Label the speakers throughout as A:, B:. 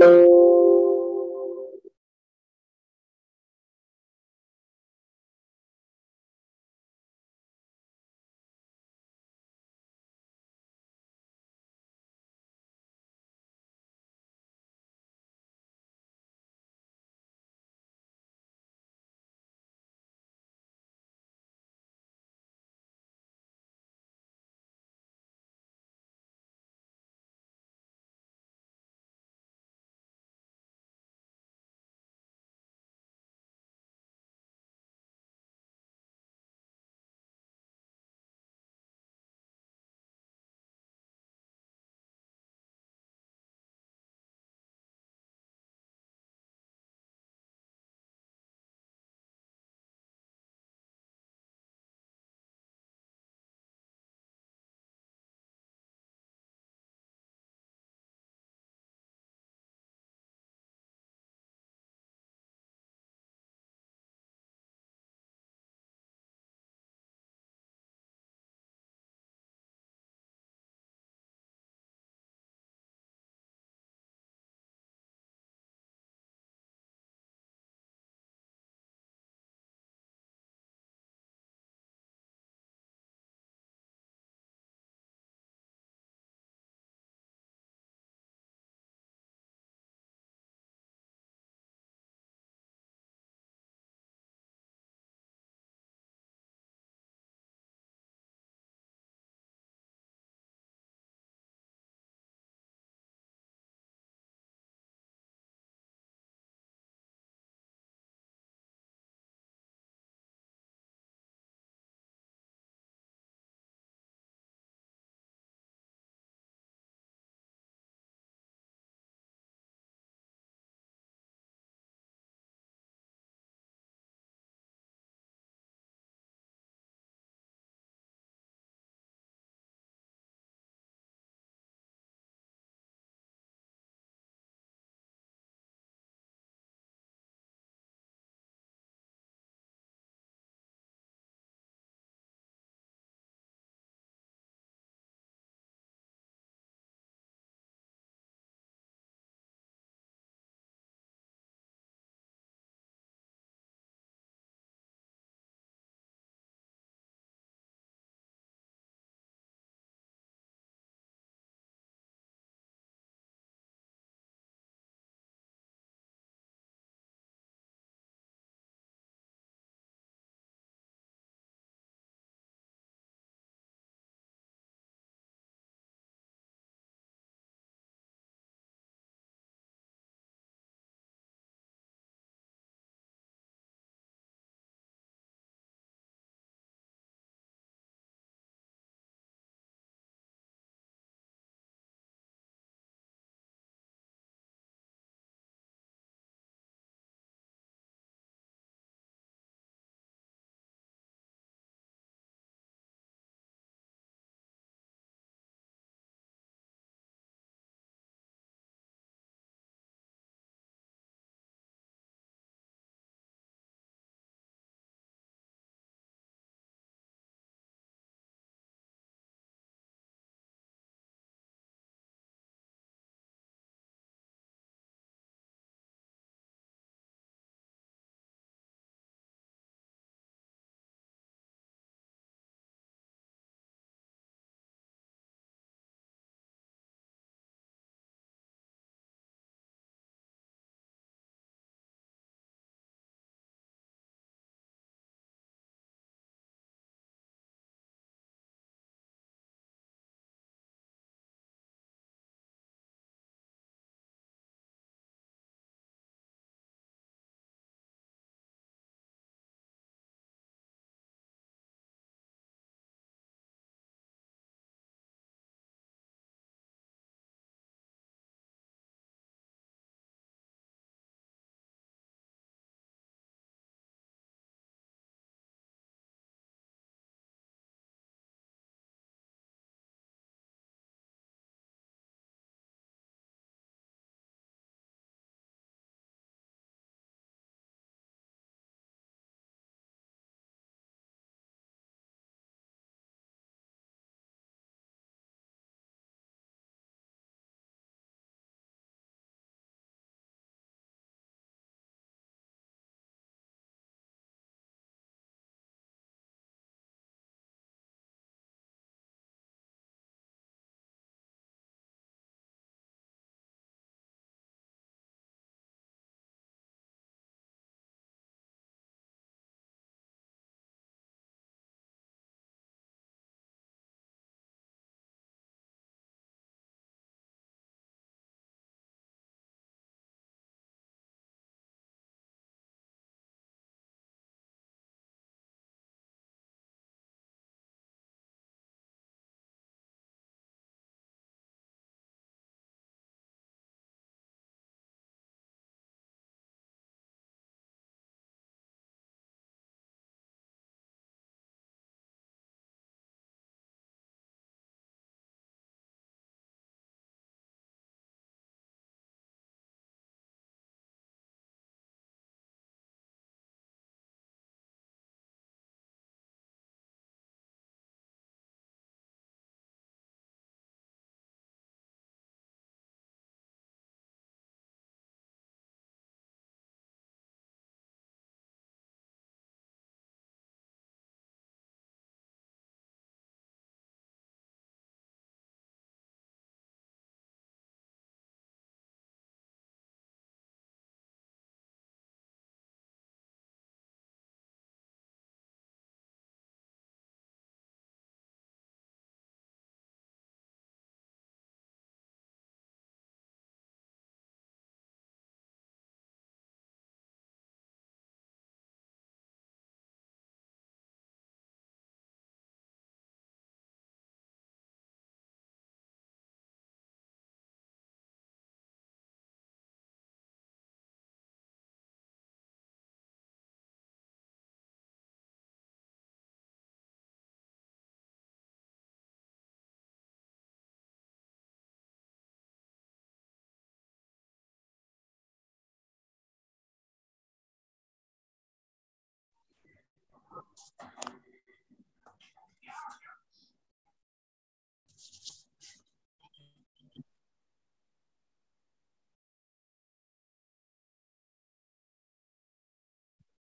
A: Thank you.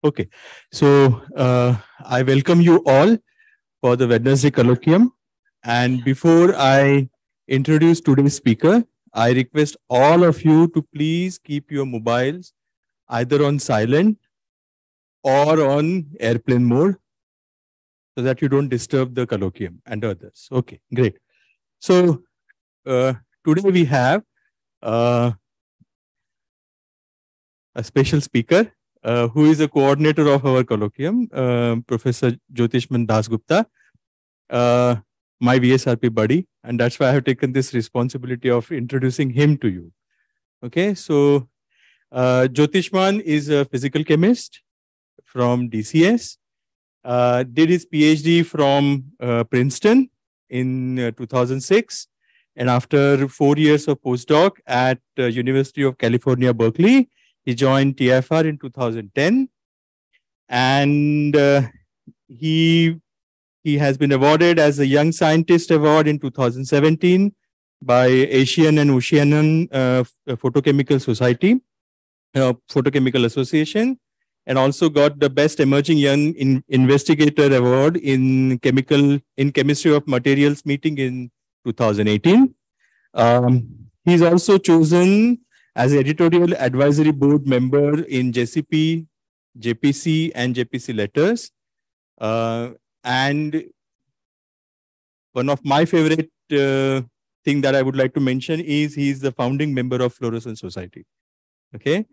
A: Okay, so uh, I welcome you all for the Wednesday colloquium. And before I introduce today's speaker, I request all of you to please keep your mobiles either on silent or on airplane mode so that you don't disturb the colloquium and others. Okay, great. So uh, today we have uh, a special speaker uh, who is a coordinator of our colloquium, uh, Professor Jyotishman Dasgupta, uh, my VSRP buddy. And that's why I have taken this responsibility of introducing him to you. Okay, so uh, Jyotishman is a physical chemist from DCS, uh, did his PhD from uh, Princeton in uh, 2006. And after four years of postdoc at uh, University of California, Berkeley, he joined TIFR in 2010, and uh, he he has been awarded as a Young Scientist Award in 2017 by Asian and Oceanian uh, Photochemical Society, Photochemical Association, and also got the Best Emerging Young in Investigator Award in Chemical in Chemistry of Materials meeting in 2018. Um, he's also chosen as editorial advisory board member in JCP, JPC, and JPC letters. Uh, and one of my favorite uh, thing that I would like to mention is he's the founding member of Fluorescence Society. Okay,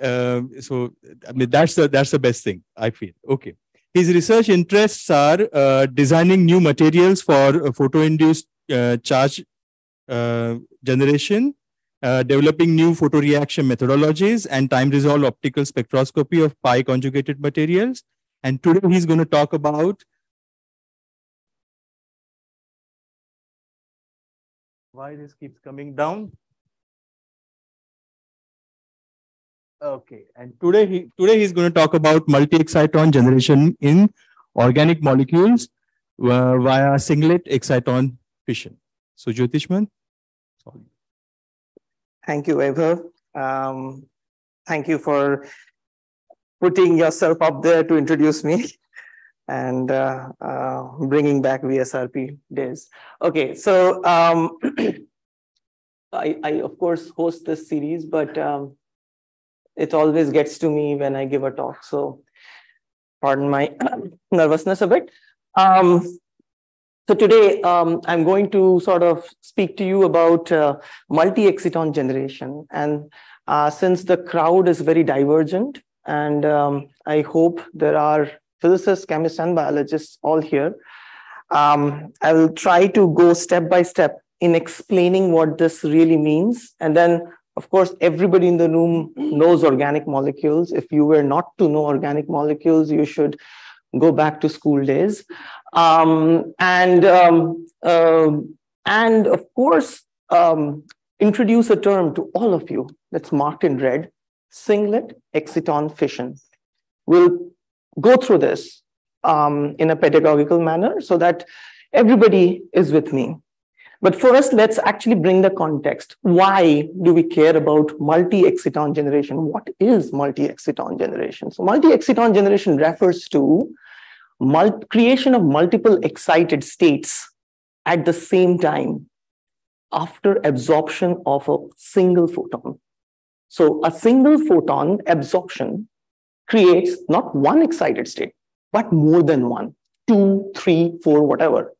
A: uh, so I mean that's the that's the best thing I feel. Okay, his research interests are uh, designing new materials for photo-induced uh, charge uh, generation, uh, developing new photoreaction methodologies and time-resolved optical spectroscopy of pi conjugated materials. And today he's going to talk about why this keeps coming down. Okay, and today he today he's going to talk about multi-exciton generation in organic molecules uh, via singlet exciton fission. So Jyotishman, sorry.
B: Thank you, Vaibhav. Um, thank you for putting yourself up there to introduce me and uh, uh, bringing back VSRP days. Okay, so um, I, I, of course, host this series, but um, it always gets to me when I give a talk. So pardon my nervousness a bit. Um, so today, um, I'm going to sort of speak to you about uh, multi-exciton generation. And uh, since the crowd is very divergent, and um, I hope there are physicists, chemists, and biologists all here, um, I will try to go step by step in explaining what this really means. And then, of course, everybody in the room knows organic molecules. If you were not to know organic molecules, you should go back to school days. Um, and, um, uh, and of course, um, introduce a term to all of you that's marked in red, singlet exciton fission. We'll go through this um, in a pedagogical manner so that everybody is with me. But first, let's actually bring the context. Why do we care about multi-exciton generation? What is multi-exciton generation? So multi-exciton generation refers to creation of multiple excited states at the same time after absorption of a single photon. So a single photon absorption creates not one excited state, but more than one, two, three, four, whatever.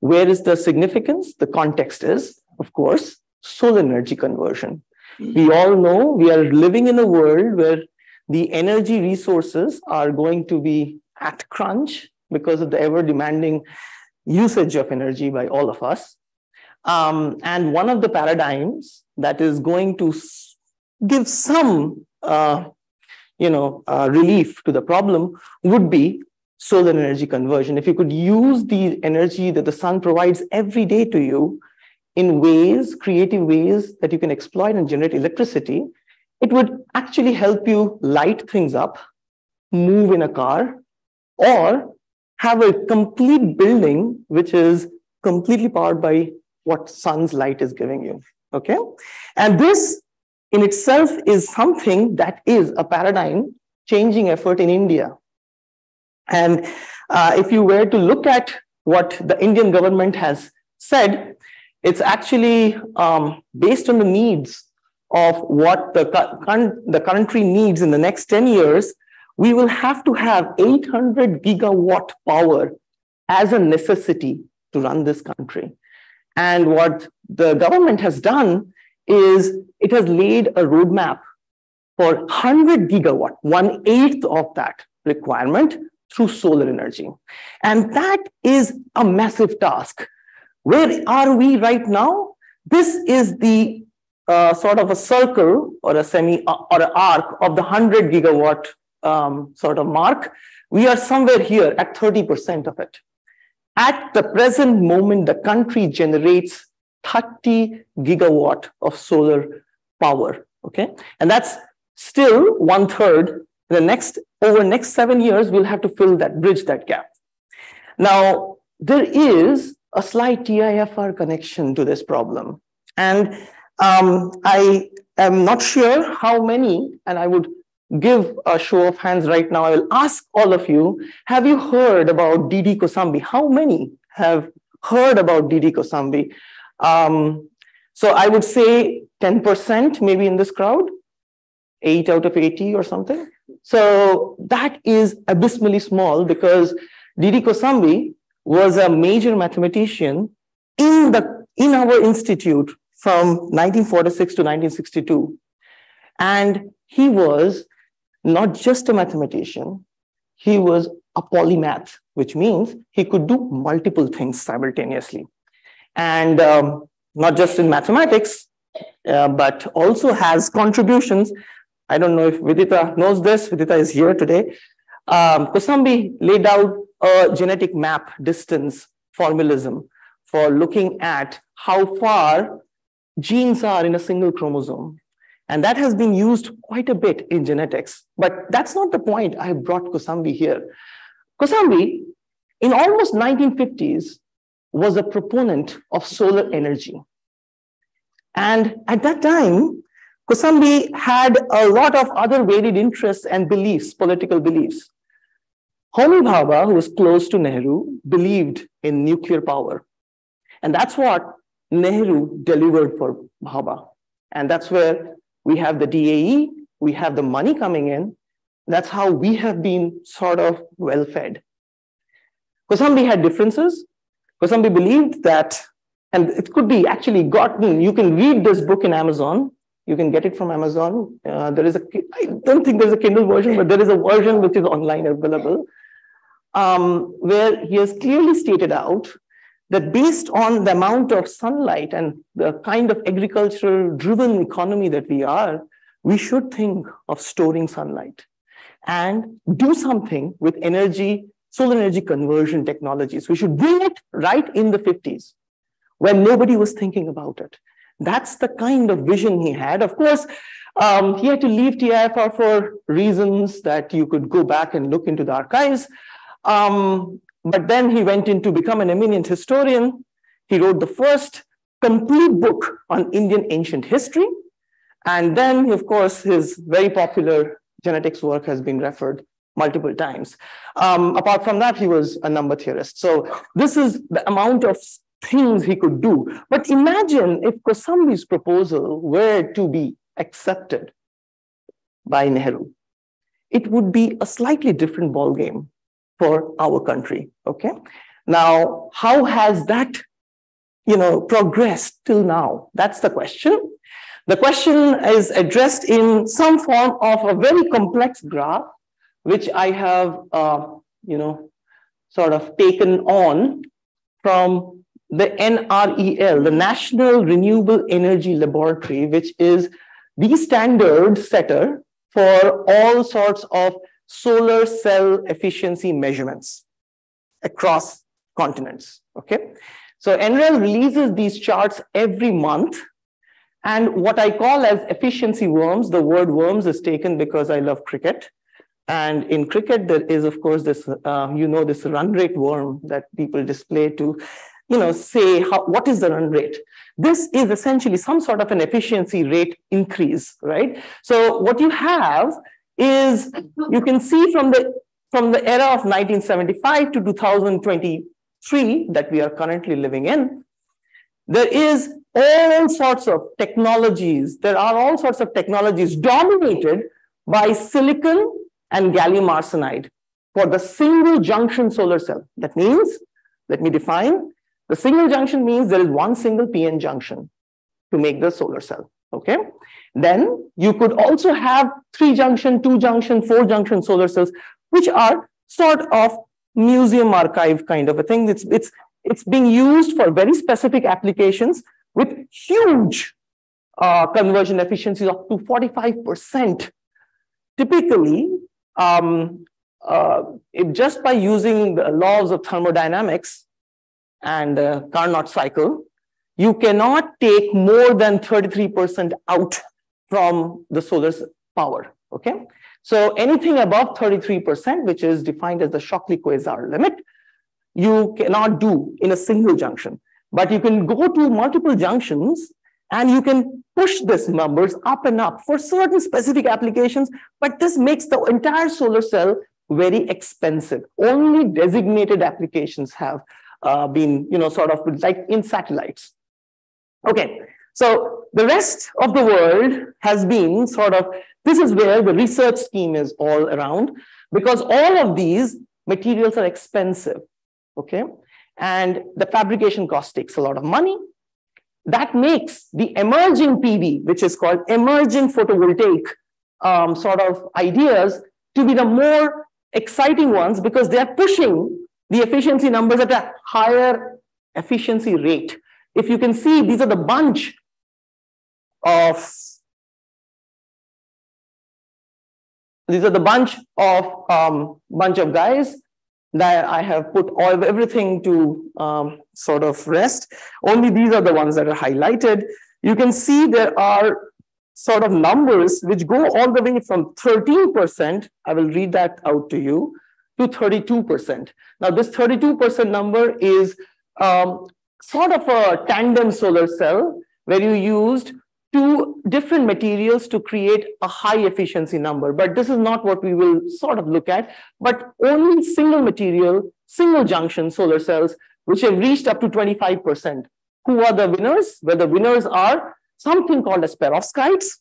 B: Where is the significance? The context is, of course, solar energy conversion. We all know we are living in a world where the energy resources are going to be at crunch because of the ever demanding usage of energy by all of us. Um, and one of the paradigms that is going to give some uh, you know, uh, relief to the problem would be solar energy conversion. If you could use the energy that the sun provides every day to you in ways, creative ways that you can exploit and generate electricity, it would actually help you light things up, move in a car, or have a complete building which is completely powered by what sun's light is giving you. Okay. And this in itself is something that is a paradigm changing effort in India. And uh, if you were to look at what the Indian government has said, it's actually um, based on the needs of what the, the country needs in the next 10 years, we will have to have 800 gigawatt power as a necessity to run this country. And what the government has done is it has laid a roadmap for 100 gigawatt, one eighth of that requirement through solar energy. And that is a massive task. Where are we right now? This is the uh, sort of a circle or a semi or an arc of the 100 gigawatt um, sort of mark. We are somewhere here at 30% of it. At the present moment, the country generates 30 gigawatt of solar power. Okay, and that's still one third. The next over next seven years, we'll have to fill that bridge that gap. Now there is a slight TIFR connection to this problem, and um, I am not sure how many, and I would give a show of hands right now. I will ask all of you, have you heard about DD Kosambi? How many have heard about DD Kosambi? Um, so I would say 10% maybe in this crowd, eight out of 80 or something. So that is abysmally small because DD Kosambi was a major mathematician in the in our institute from 1946 to 1962. And he was not just a mathematician, he was a polymath, which means he could do multiple things simultaneously. And um, not just in mathematics, uh, but also has contributions. I don't know if Vidita knows this, Vidita is here today. Um, Kosambi laid out a genetic map distance formalism for looking at how far genes are in a single chromosome. And that has been used quite a bit in genetics. But that's not the point I brought Kosambi here. Kosambi, in almost 1950s, was a proponent of solar energy. And at that time, Kosambi had a lot of other varied interests and beliefs, political beliefs. Homi Bhabha, who was close to Nehru, believed in nuclear power. And that's what Nehru delivered for Bhabha. And that's where we have the DAE, we have the money coming in. That's how we have been sort of well fed. Kosambi had differences. Kosambi believed that, and it could be actually gotten, you can read this book in Amazon. You can get it from Amazon. Uh, there is a, I don't think there's a Kindle version, but there is a version which is online available, um, where he has clearly stated out that based on the amount of sunlight and the kind of agricultural driven economy that we are, we should think of storing sunlight and do something with energy, solar energy conversion technologies. We should do it right in the 50s when nobody was thinking about it. That's the kind of vision he had. Of course, um, he had to leave TIFR for reasons that you could go back and look into the archives. Um, but then he went in to become an eminent historian. He wrote the first complete book on Indian ancient history. And then, of course, his very popular genetics work has been referred multiple times. Um, apart from that, he was a number theorist. So this is the amount of things he could do. But imagine if Kosambi's proposal were to be accepted by Nehru. It would be a slightly different ballgame for our country. Okay. Now, how has that, you know, progressed till now? That's the question. The question is addressed in some form of a very complex graph, which I have, uh, you know, sort of taken on from the NREL, the National Renewable Energy Laboratory, which is the standard setter for all sorts of solar cell efficiency measurements across continents. Okay. So NREL releases these charts every month. And what I call as efficiency worms, the word worms is taken because I love cricket. And in cricket, there is, of course, this, uh, you know, this run rate worm that people display to, you know, say how, what is the run rate. This is essentially some sort of an efficiency rate increase, right? So what you have is, you can see from the, from the era of 1975 to 2023 that we are currently living in, there is all sorts of technologies. There are all sorts of technologies dominated by silicon and gallium arsenide for the single junction solar cell. That means, let me define, the single junction means there is one single PN junction to make the solar cell, okay? Then you could also have three junction, two junction, four junction solar cells, which are sort of museum archive kind of a thing. It's, it's, it's being used for very specific applications with huge uh, conversion efficiencies up to 45%. Typically, um, uh, just by using the laws of thermodynamics and uh, Carnot cycle, you cannot take more than 33% out from the solar power, okay? So anything above 33%, which is defined as the Shockley-Queisser limit, you cannot do in a single junction. But you can go to multiple junctions and you can push these numbers up and up for certain specific applications, but this makes the entire solar cell very expensive. Only designated applications have uh, been, you know, sort of like in satellites. Okay, so the rest of the world has been sort of, this is where the research scheme is all around, because all of these materials are expensive, okay? And the fabrication cost takes a lot of money. That makes the emerging PV, which is called emerging photovoltaic um, sort of ideas, to be the more exciting ones because they are pushing the efficiency numbers at a higher efficiency rate. If you can see, these are the bunch of these are the bunch of um, bunch of guys that I have put all everything to um, sort of rest. Only these are the ones that are highlighted. You can see there are sort of numbers which go all the way from 13%, I will read that out to you, to 32%. Now this 32% number is um, sort of a tandem solar cell where you used two different materials to create a high efficiency number. But this is not what we will sort of look at, but only single material, single junction solar cells, which have reached up to 25%. Who are the winners? Well, the winners are something called as perovskites.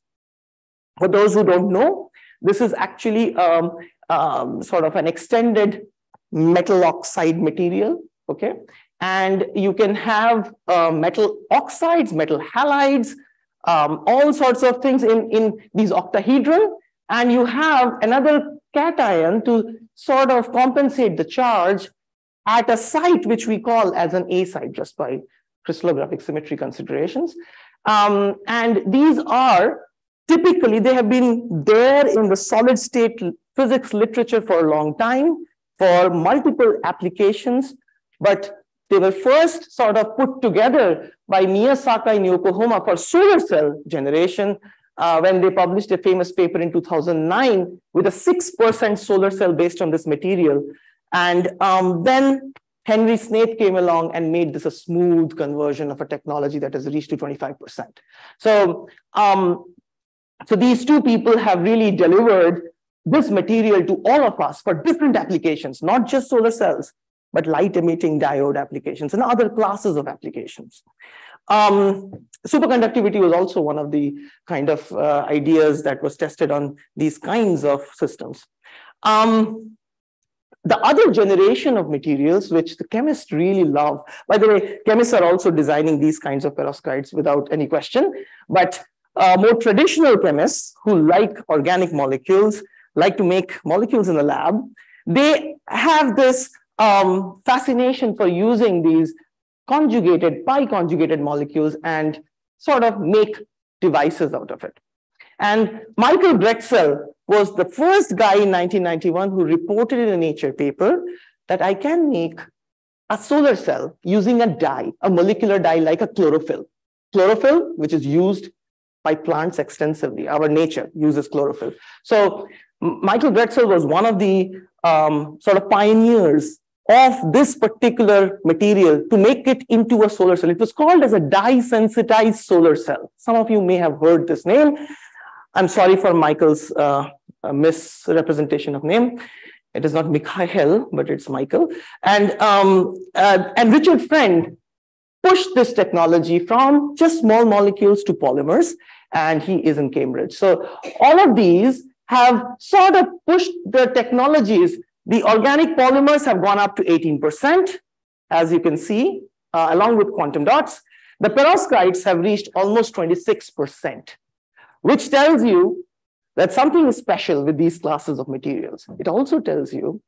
B: For those who don't know, this is actually um, um, sort of an extended metal oxide material, okay? And you can have uh, metal oxides, metal halides, um, all sorts of things in, in these octahedron, and you have another cation to sort of compensate the charge at a site which we call as an A site just by crystallographic symmetry considerations. Um, and these are typically, they have been there in the solid state physics literature for a long time for multiple applications, but they were first sort of put together by Miyasaka in Yokohama for solar cell generation uh, when they published a famous paper in 2009 with a 6% solar cell based on this material. And um, then Henry Snaith came along and made this a smooth conversion of a technology that has reached to 25%. So, um, so these two people have really delivered this material to all of us for different applications, not just solar cells, but light emitting diode applications and other classes of applications. Um, superconductivity was also one of the kind of uh, ideas that was tested on these kinds of systems. Um, the other generation of materials, which the chemists really love, by the way, chemists are also designing these kinds of perovskites without any question, but uh, more traditional chemists who like organic molecules, like to make molecules in the lab, they have this um, fascination for using these conjugated, pi-conjugated molecules and sort of make devices out of it. And Michael Grätzel was the first guy in 1991 who reported in a Nature paper that I can make a solar cell using a dye, a molecular dye like a chlorophyll. Chlorophyll, which is used by plants extensively. Our nature uses chlorophyll. So Michael Grätzel was one of the um, sort of pioneers of this particular material to make it into a solar cell. It was called as a dye-sensitized solar cell. Some of you may have heard this name. I'm sorry for Michael's uh, misrepresentation of name. It is not Mikhail, but it's Michael. And, um, uh, and Richard Friend pushed this technology from just small molecules to polymers, and he is in Cambridge. So all of these have sort of pushed the technologies. The organic polymers have gone up to 18%, as you can see, uh, along with quantum dots. The perovskites have reached almost 26%, which tells you that something is special with these classes of materials. It also tells you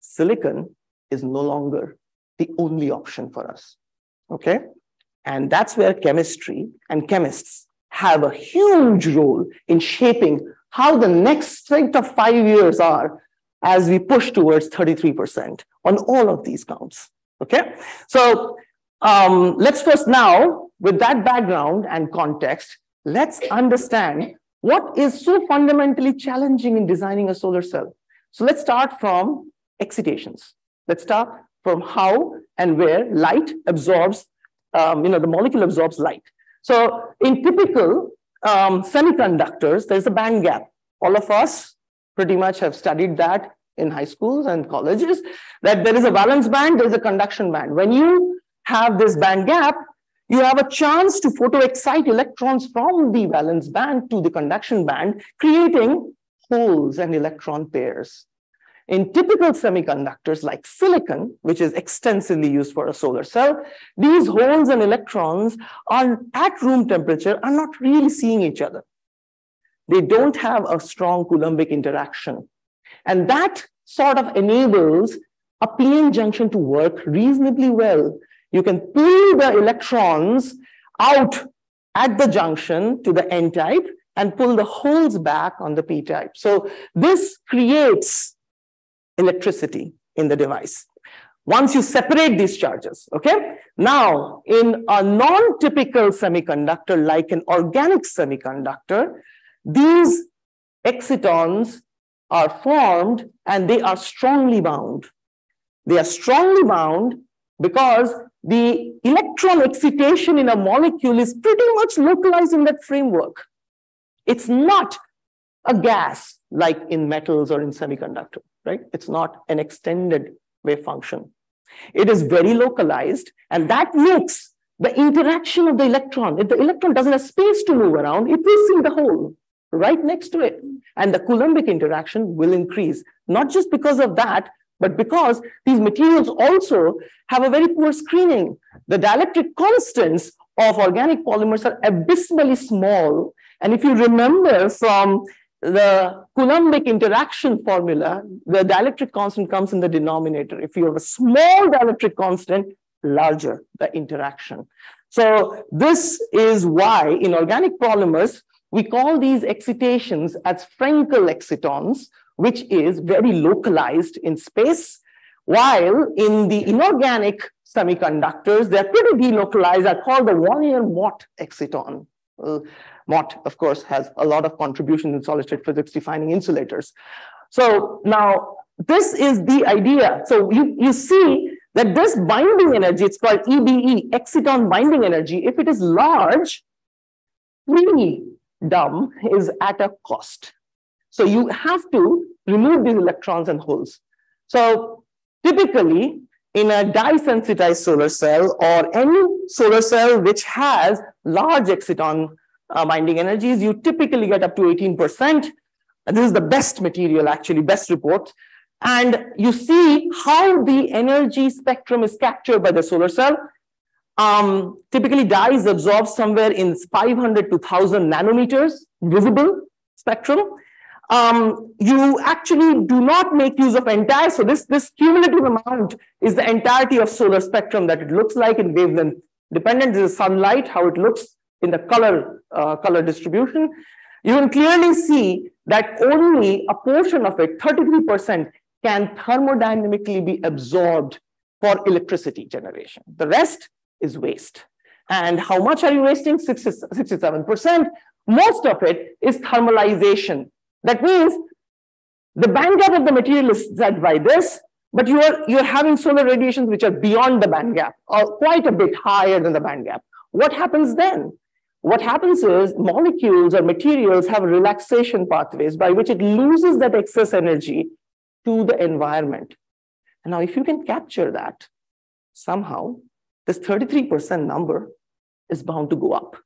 B: silicon is no longer the only option for us. Okay? And that's where chemistry and chemists have a huge role in shaping how the next set of five years are as we push towards 33% on all of these counts. Okay, so um, let's first now, with that background and context, let's understand what is so fundamentally challenging in designing a solar cell. So let's start from excitations. Let's start from how and where light absorbs, um, you know, the molecule absorbs light. So in typical um, semiconductors, there's a band gap. All of us pretty much have studied that in high schools and colleges, that there is a valence band, there's a conduction band. When you have this band gap, you have a chance to photoexcite electrons from the valence band to the conduction band, creating holes and electron pairs. In typical semiconductors like silicon, which is extensively used for a solar cell, these holes and electrons are at room temperature are not really seeing each other. They don't have a strong Coulombic interaction. And that sort of enables a p-n junction to work reasonably well. You can pull the electrons out at the junction to the n-type and pull the holes back on the p-type. So this creates electricity in the device. Once you separate these charges, okay? Now, in a non-typical semiconductor, like an organic semiconductor, these excitons are formed and they are strongly bound. They are strongly bound because the electron excitation in a molecule is pretty much localized in that framework. It's not a gas like in metals or in semiconductor, right? It's not an extended wave function. It is very localized, and that makes the interaction of the electron. If the electron doesn't have space to move around, it will see the hole right next to it. And the Coulombic interaction will increase, not just because of that, but because these materials also have a very poor screening. The dielectric constants of organic polymers are abysmally small. And if you remember from the Coulombic interaction formula, the dielectric constant comes in the denominator. If you have a small dielectric constant, larger the interaction. So this is why in organic polymers, we call these excitations as Frenkel excitons, which is very localized in space, while in the inorganic semiconductors, they're pretty delocalized, are called the Wannier-Mott exciton. Well, Mott, of course, has a lot of contribution in solid state physics defining insulators. So now this is the idea. So you, you see that this binding energy, it's called EBE, exciton binding energy, if it is large, free dumb is at a cost. So you have to remove these electrons and holes. So typically, in a dye-sensitized solar cell or any solar cell which has large exciton uh, binding energies, you typically get up to 18%. And this is the best material, actually, best report. And you see how the energy spectrum is captured by the solar cell. Um, typically, dyes absorb somewhere in 500 to 1,000 nanometers visible spectrum. Um, you actually do not make use of entire, so this, this cumulative amount is the entirety of solar spectrum that it looks like in wavelength dependent. This is sunlight, how it looks in the color, uh, color distribution. You can clearly see that only a portion of it, 33%, can thermodynamically be absorbed for electricity generation. The rest is waste. And how much are you wasting? 67%. Most of it is thermalization. That means The band gap of the material is set by this, but you are, you're having solar radiations which are beyond the band gap or quite a bit higher than the band gap. What happens then? What happens is molecules or materials have relaxation pathways by which it loses that excess energy to the environment. And now, if you can capture that somehow, this 33% number is bound to go up.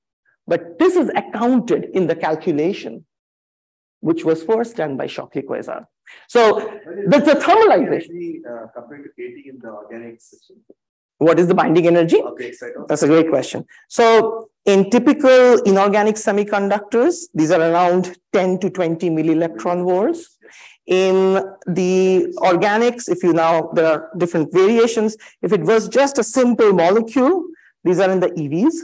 B: But this is accounted in the calculation, which was first done by Shockley-Queisser. So the, the thermalization.
C: Uh, compared to KT in the organic system.
B: What is the binding energy?
C: Okay,
B: That's a great question. So in typical inorganic semiconductors, these are around 10 to 20 millielectron volts. In the organics, if you now, there are different variations. If it was just a simple molecule, these are in the EVs,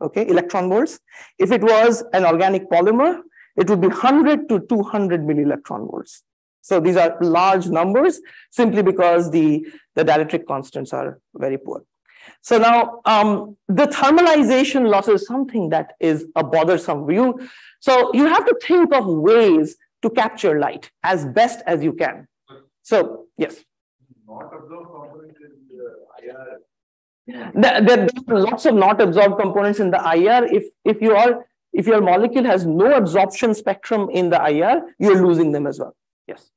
B: okay, electron volts. If it was an organic polymer, it would be 100 to 200 millielectron volts. So these are large numbers simply because the, the dielectric constants are very poor. So now um, the thermalization loss is something that is a bothersome view. So you have to think of ways to capture light as best as you can. So yes.
C: Not absorbed component in the IR.
B: There, there are lots of not absorbed components in the IR. If if you are if your molecule has no absorption spectrum in the IR, you're losing them as well. Yes.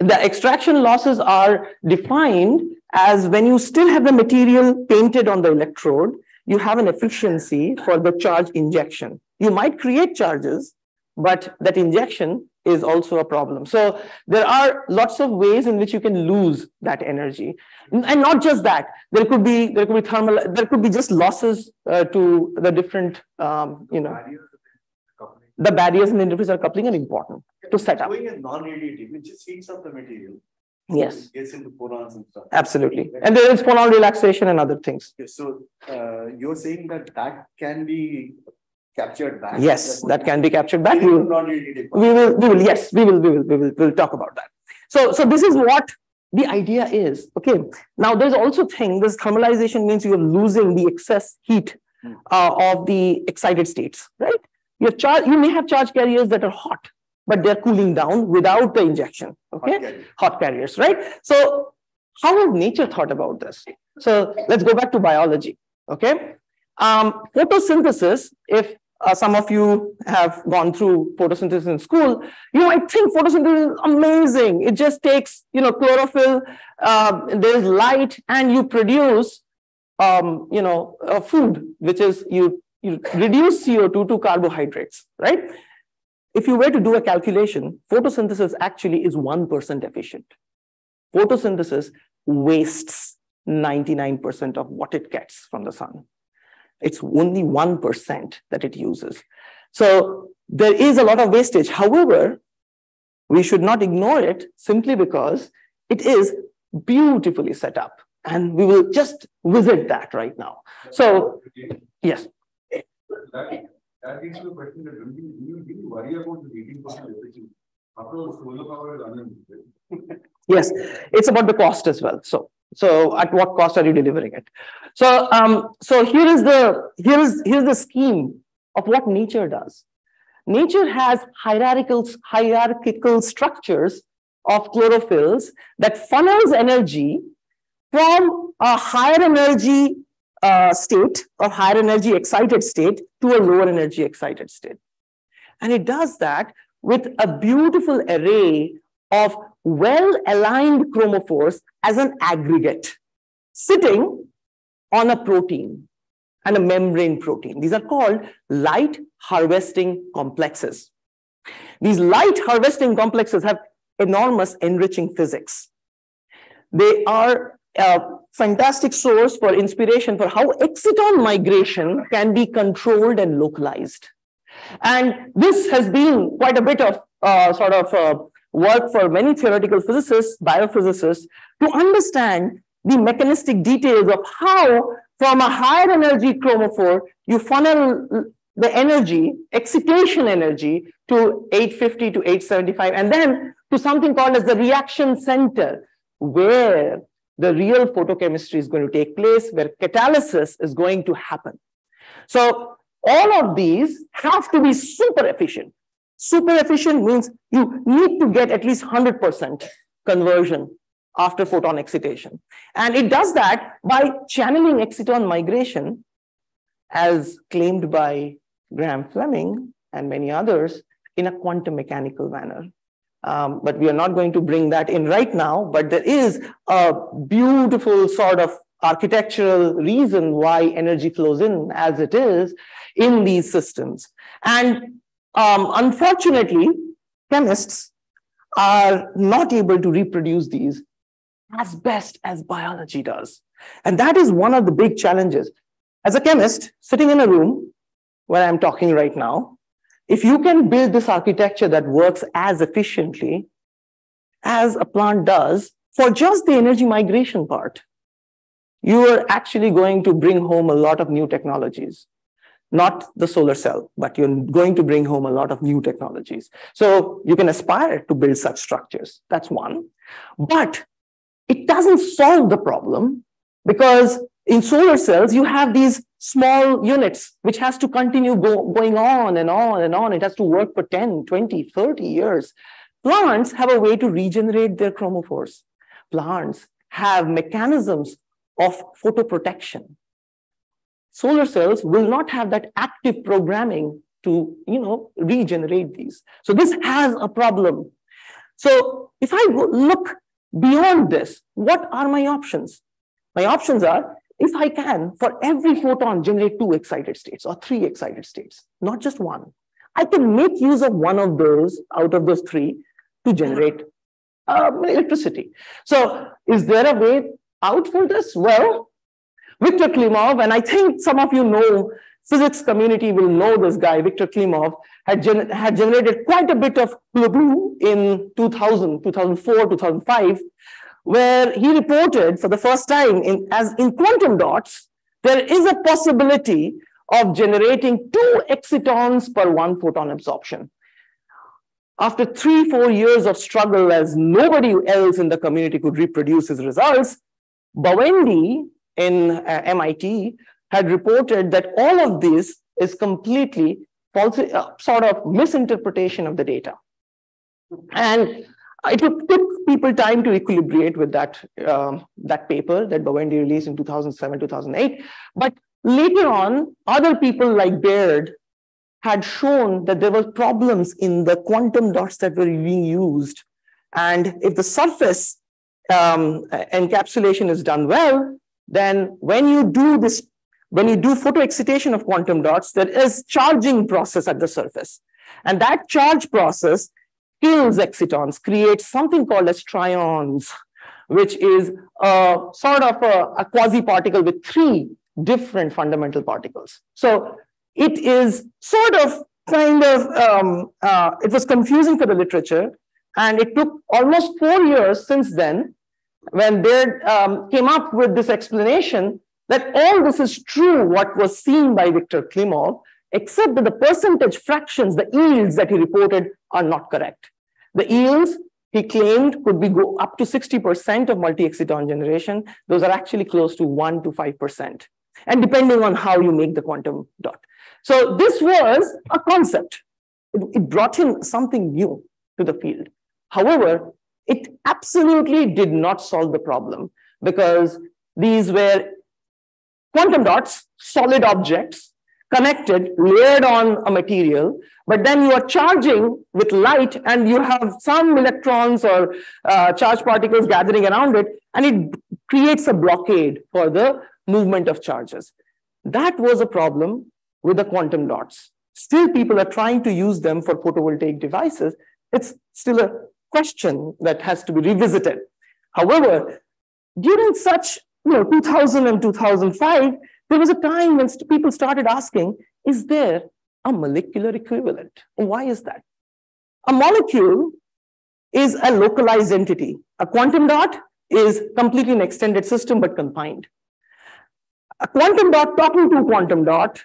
B: The extraction losses are defined as when you still have the material painted on the electrode, you have an efficiency for the charge injection. You might create charges, but that injection is also a problem. So there are lots of ways in which you can lose that energy. And not just that, there could be there could be thermal, there could be just losses uh, to the different um, you know the barriers in the interface are coupling are important to set up.
C: Doing a non-radiative, it just heats up the material.
B: Yes.
C: Gets into phonons and stuff.
B: Absolutely. And there is phonon relaxation and other things.
C: Okay, so uh, you're saying that that can be captured back?
B: Yes, that can be captured back. We will, we will, we will, yes, we will, we will, we will, we'll talk about that. So, so this is what the idea is. Okay. Now there's also thing, this thermalization means you're losing the excess heat
C: Hmm.
B: uh, of the excited states, right? You charge, you may have charge carriers that are hot, but they're cooling down without the injection. Okay.
C: Okay.
B: hot carriers, right? So how has nature thought about this? So let's go back to biology, okay? Um, photosynthesis, if uh, some of you have gone through photosynthesis in school, you might think photosynthesis is amazing. It just takes, you know, chlorophyll, uh, there's light, and you produce, um, you know, a food, which is you reduce CO2 to carbohydrates, right? if you were to do a calculation, photosynthesis actually is 1% efficient. Photosynthesis wastes 99% of what it gets from the sun. It's only 1% that it uses. So there is a lot of wastage. However, we should not ignore it simply because it is beautifully set up. And we will just visit that right now. So, yes.
D: That, that leads to a question that do you, you, worry about the eighteen percent efficiency? After all, solar power is unlimited.
B: Yes, it's about the cost as well. So, so at what cost are you delivering it? So, um, so here is the here is here's the scheme of what nature does. Nature has hierarchical hierarchical structures of chlorophylls that funnels energy from a higher energy uh, state or higher energy excited state to a lower energy excited state. And it does that with a beautiful array of well-aligned chromophores as an aggregate sitting on a protein and a membrane protein. These are called light harvesting complexes. These light harvesting complexes have enormous enriching physics. They are a fantastic source for inspiration for how exciton migration can be controlled and localized. And this has been quite a bit of uh, sort of uh, work for many theoretical physicists, biophysicists, to understand the mechanistic details of how, from a higher energy chromophore, you funnel the energy, excitation energy, to 850 to 875, and then to something called as the reaction center, where the real photochemistry is going to take place, where catalysis is going to happen. So all of these have to be super efficient. Super efficient means you need to get at least 100% conversion after photon excitation. And it does that by channeling exciton migration as claimed by Graham Fleming and many others in a quantum mechanical manner. Um, but we are not going to bring that in right now, but there is a beautiful sort of architectural reason why energy flows in as it is in these systems. And um, unfortunately, chemists are not able to reproduce these as best as biology does. And that is one of the big challenges. As a chemist sitting in a room where I'm talking right now, if you can build this architecture that works as efficiently as a plant does for just the energy migration part, you are actually going to bring home a lot of new technologies. Not the solar cell, but you're going to bring home a lot of new technologies. So you can aspire to build such structures. That's one. But it doesn't solve the problem because in solar cells, you have these small units which has to continue go, going on and on and on. It has to work for 10, 20, 30 years. Plants have a way to regenerate their chromophores. Plants have mechanisms of photoprotection. Solar cells will not have that active programming to you know, regenerate these. So this has a problem. So if I look beyond this, what are my options? My options are, if I can, for every photon, generate two excited states or three excited states, not just one. I can make use of one of those out of those three to generate um, electricity. So is there a way out for this? Well, Viktor Klimov, and I think some of you know, physics community will know this guy, Viktor Klimov, had, had generated quite a bit of blue in 2000, 2004, 2005, where he reported for the first time in, as in quantum dots, there is a possibility of generating two excitons per one photon absorption. After three, four years of struggle, as nobody else in the community could reproduce his results, Bawendi in uh, MIT had reported that all of this is completely false, uh, sort of misinterpretation of the data. And it took people time to equilibrate with that, um, that paper that Bawendi released in 2007, 2008. But later on, other people like Baird had shown that there were problems in the quantum dots that were being used. And if the surface um, encapsulation is done well, then when you do this, when you do photoexcitation of quantum dots, there is charging process at the surface. And that charge process kills excitons, creates something called as trions, which is a sort of a, a quasi-particle with three different fundamental particles. So it is sort of kind of, um, uh, it was confusing for the literature, and it took almost four years since then when they um, came up with this explanation that all this is true, what was seen by Victor Klimov, except that the percentage fractions, the yields that he reported are not correct. The yields he claimed could be go up to 60% of multi-exciton generation. Those are actually close to 1 to 5%. And depending on how you make the quantum dot. So this was a concept. It, it brought in something new to the field. However, it absolutely did not solve the problem because these were quantum dots, solid objects, connected, layered on a material, but then you are charging with light and you have some electrons or uh, charged particles gathering around it, and it creates a blockade for the movement of charges. That was a problem with the quantum dots. Still, people are trying to use them for photovoltaic devices. It's still a question that has to be revisited. However, during such, you know, 2000 and 2005, there was a time when people started asking, is there a molecular equivalent? why is that? A molecule is a localized entity. A quantum dot is completely an extended system, but confined. A quantum dot talking to a quantum dot,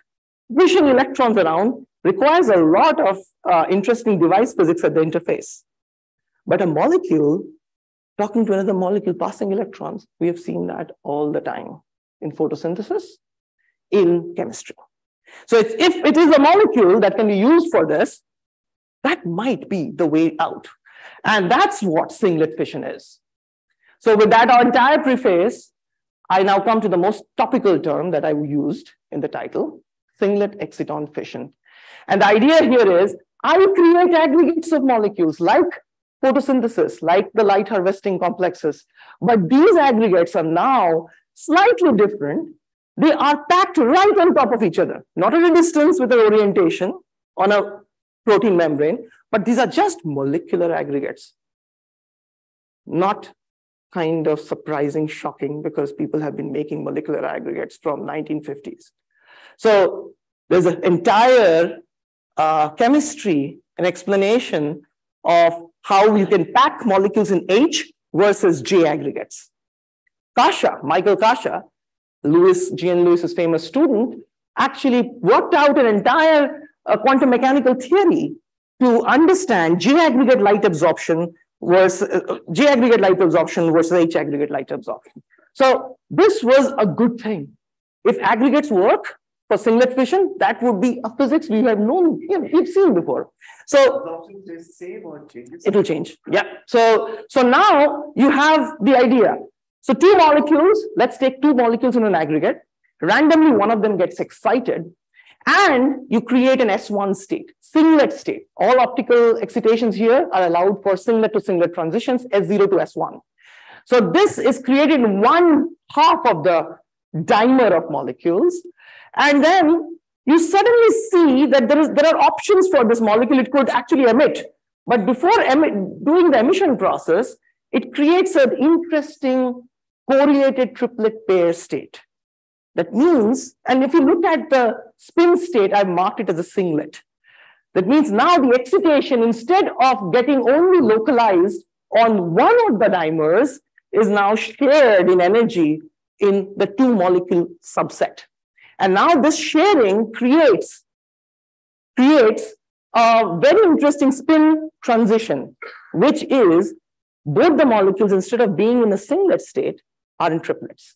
B: pushing electrons around, requires a lot of uh, interesting device physics at the interface. But a molecule talking to another molecule passing electrons, we have seen that all the time in photosynthesis, in chemistry. So if it is a molecule that can be used for this, That might be the way out. And that's what singlet fission is. So with that our entire preface, I now come to the most topical term that I used in the title, singlet exciton fission. And the idea here is I create aggregates of molecules like photosynthesis, like the light harvesting complexes. But these aggregates are now slightly different. They are packed right on top of each other, not at a distance with an orientation on a protein membrane, but these are just molecular aggregates. Not kind of surprising, shocking, because people have been making molecular aggregates from 1950s. So there's an entire uh, chemistry and explanation of how you can pack molecules in H versus J aggregates. Kasha, Michael Kasha, Lewis, G.N. Lewis's famous student, actually worked out an entire uh, quantum mechanical theory to understand J aggregate light absorption versus uh, J aggregate light absorption versus H aggregate light absorption. So this was a good thing. If aggregates work for singlet fission, that would be a physics we have known, you know, we've seen before. So
C: Absorption stays the same or changes?
B: it will change. Yeah. So, so now you have the idea. So two molecules, let's take two molecules in an aggregate. Randomly, one of them gets excited and you create an S1 state, singlet state. All optical excitations here are allowed for singlet to singlet transitions, S0 to S1. So this is created in one half of the dimer of molecules. And then you suddenly see that there, is, there are options for this molecule it could actually emit. But before doing the emission process, it creates an interesting correlated triplet pair state. That means, and if you look at the spin state, I've marked it as a singlet. That means now the excitation, instead of getting only localized on one of the dimers, is now shared in energy in the two molecule subset. And now this sharing creates, creates a very interesting spin transition, which is both the molecules, instead of being in a singlet state, are in triplets.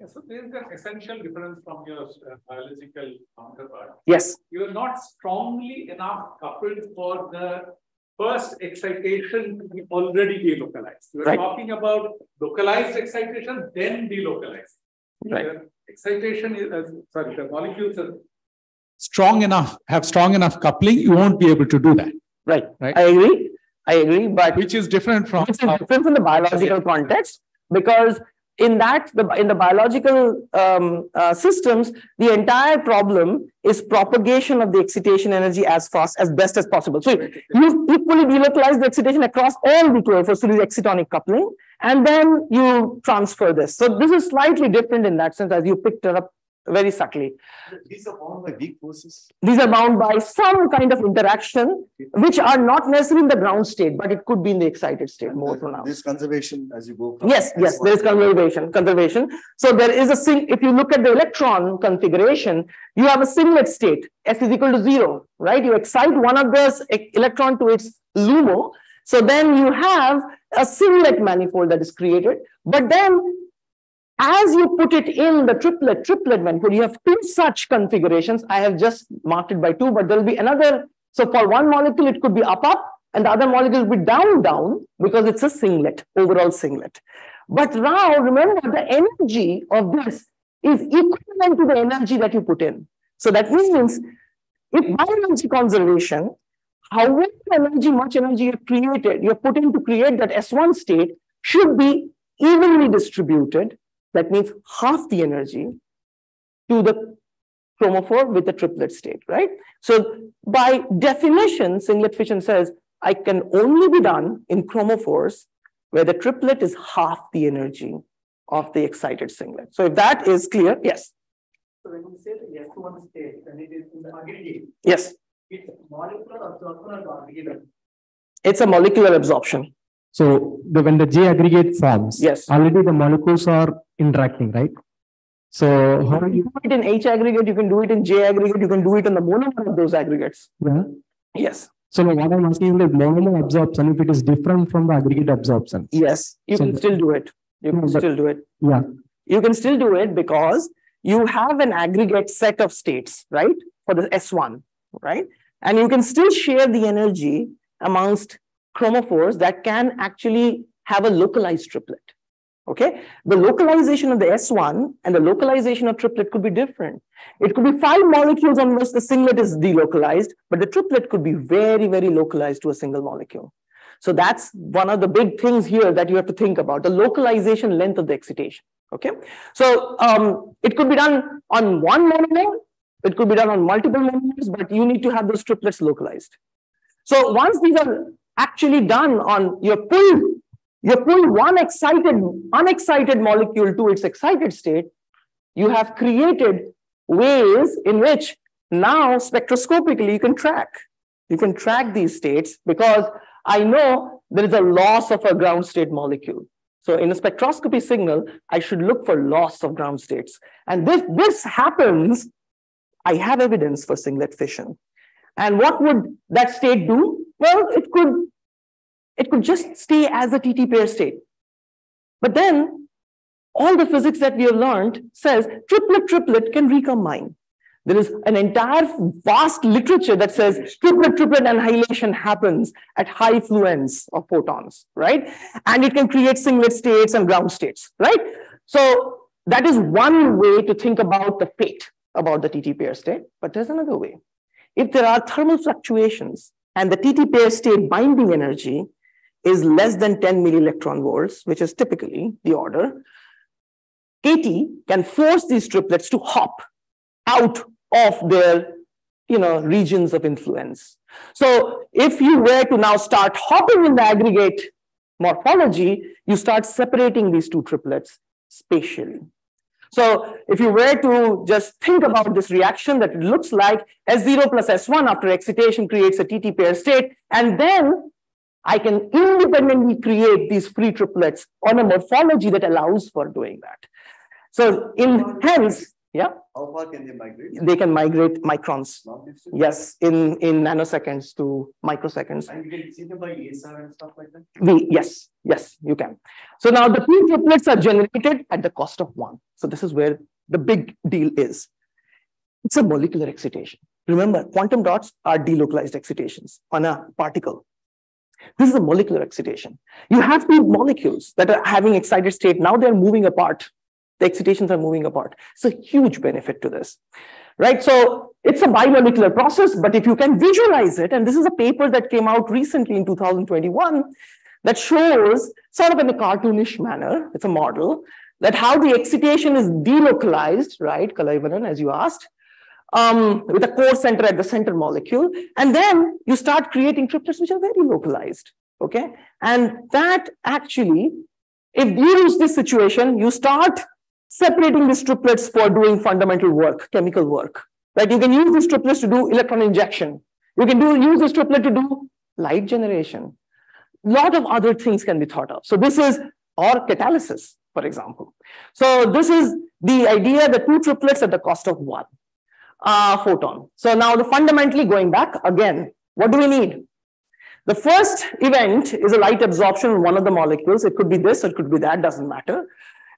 E: Yeah, so there is an essential difference from your uh, biological counterpart.
B: Yes,
E: You are not strongly enough coupled for the first excitation to be already delocalized. You are
B: Right.
E: talking about localized excitation, then delocalized.
B: Right.
E: The Excitation is, uh, sorry, the molecules are
F: strong enough, have strong enough coupling, you won't be able to do that,
B: right.
F: Right.
B: I agree. I agree. But
F: which is different from.
B: This is different from the biological context because in that the in the biological um, uh, systems the entire problem is propagation of the excitation energy as fast as best as possible. So you equally delocalize the excitation across all the chlorophores through the excitonic coupling and then you transfer this. So this is slightly different in that sense as you picked it up very subtly
C: These are bound by weak forces.
B: these are bound by some kind of interaction which are not necessarily in the ground state but it could be in the excited state more pronounced
C: This conservation as you go. from
B: Yes, yes, there is conservation, conservation. So there is a sing, if you look at the electron configuration, you have a singlet state, S is equal to zero, right? You excite one of those e- electron to its LUMO. So then you have a singlet manifold that is created. But then as you put it in the triplet, triplet manifold, you have two such configurations. I have just marked it by two, but there will be another. So for one molecule, it could be up, up, and the other molecule will be down, down, because it's a singlet, overall singlet. But now remember the energy of this is equivalent to the energy that you put in. So that means if by energy conservation, however energy, much energy you created, you put in to create that S1 state should be evenly distributed. That means half the energy to the chromophore with the triplet state, right? So by definition, singlet fission says I can only be done in chromophores where the triplet is half the energy of the excited singlet. So if that is clear, yes,
G: So when you say the S one state, when it is in the aggregate,
B: yes,
G: it's molecular absorption or aggregate.
B: it's a molecular absorption.
H: So the, when the J aggregate forms.
B: Yes.
H: Already the molecules are interacting, right? So how do
B: You
H: you,
B: do it in H aggregate, you can do it in J aggregate, you can do it in the monomer of those aggregates.
H: yeah.
B: Yes,
H: So what I'm asking is the monomer absorption, if it is different from the aggregate absorption.
B: yes, you
H: So
B: can
H: the-
B: still do it. You
H: No,
B: can
H: but-
B: still do it.
H: Yeah.
B: You can still do it because you have an aggregate set of states, right? For the S1, right? And you can still share the energy amongst chromophores that can actually have a localized triplet. Okay, the localization of the S1 and the localization of triplet could be different. It could be five molecules on which the singlet is delocalized, but the triplet could be very, very localized to a single molecule. So that's one of the big things here that you have to think about the localization length of the excitation. Okay, so um, it could be done on one monomer, it could be done on multiple monomers, but you need to have those triplets localized. So once these are actually done on your pull you pull one excited, unexcited molecule to its excited state, you have created ways in which now spectroscopically you can track. You can track these states because I know there is a loss of a ground state molecule. So in a spectroscopy signal, I should look for loss of ground states. And if this happens, I have evidence for singlet fission. And what would that state do? Well, it could it could just stay as a TT pair state. But then all the physics that we have learned says triplet triplet can recombine. There is an entire vast literature that says triplet triplet annihilation happens at high fluence of photons, right? And it can create singlet states and ground states, right? So that is one way to think about the fate about the TT pair state. But there's another way. If there are thermal fluctuations and the TT pair state binding energy is less than 10 millielectron volts, which is typically the order, KT can force these triplets to hop out of their you know, regions of influence. So if you were to now start hopping in the aggregate morphology, you start separating these two triplets spatially. So if you were to just think about this reaction that it looks like S0 plus S1 after excitation creates a TT pair state, and then I can independently create these free triplets on a morphology that allows for doing that. So in hence, yeah.
C: How far can they migrate?
B: They can migrate microns. Yes, in, in nanoseconds to microseconds.
C: And you can see them by ESR and stuff like that?
B: We, yes, yes, you can. So now the free triplets are generated at the cost of one. So this is where the big deal is. It's a molecular excitation. Remember, quantum dots are delocalized excitations on a particle. This is a molecular excitation. You have two molecules that are having excited state. Now they're moving apart. The excitations are moving apart. It's a huge benefit to this, right? So it's a bimolecular process, but if you can visualize it, and this is a paper that came out recently in 2021 that shows sort of in a cartoonish manner, it's a model, that how the excitation is delocalized, right, Kalaivaran, as you asked, um, with a core center at the center molecule. And then you start creating triplets which are very localized. Okay. And that actually, if you use this situation, you start separating these triplets for doing fundamental work, chemical work. Right? You can use these triplets to do electron injection. You can do use this triplet to do light generation. A lot of other things can be thought of. So this is or catalysis, for example. So this is the idea that two triplets at the cost of one uh, photon. So now the fundamentally going back again, what do we need? The first event is a light absorption in one of the molecules. It could be this, it could be that, doesn't matter.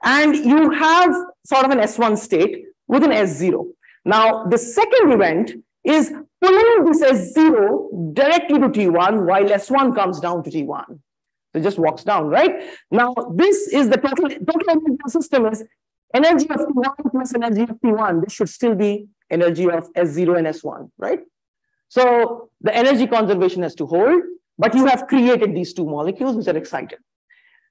B: And you have sort of an S1 state with an S0. Now, the second event is pulling this S0 directly to T1 while S1 comes down to T1. So it just walks down, right? Now, this is the total, total energy system is energy of T1 plus energy of T1. This should still be energy of S0 and S1, right? So the energy conservation has to hold, but you have created these two molecules which are excited.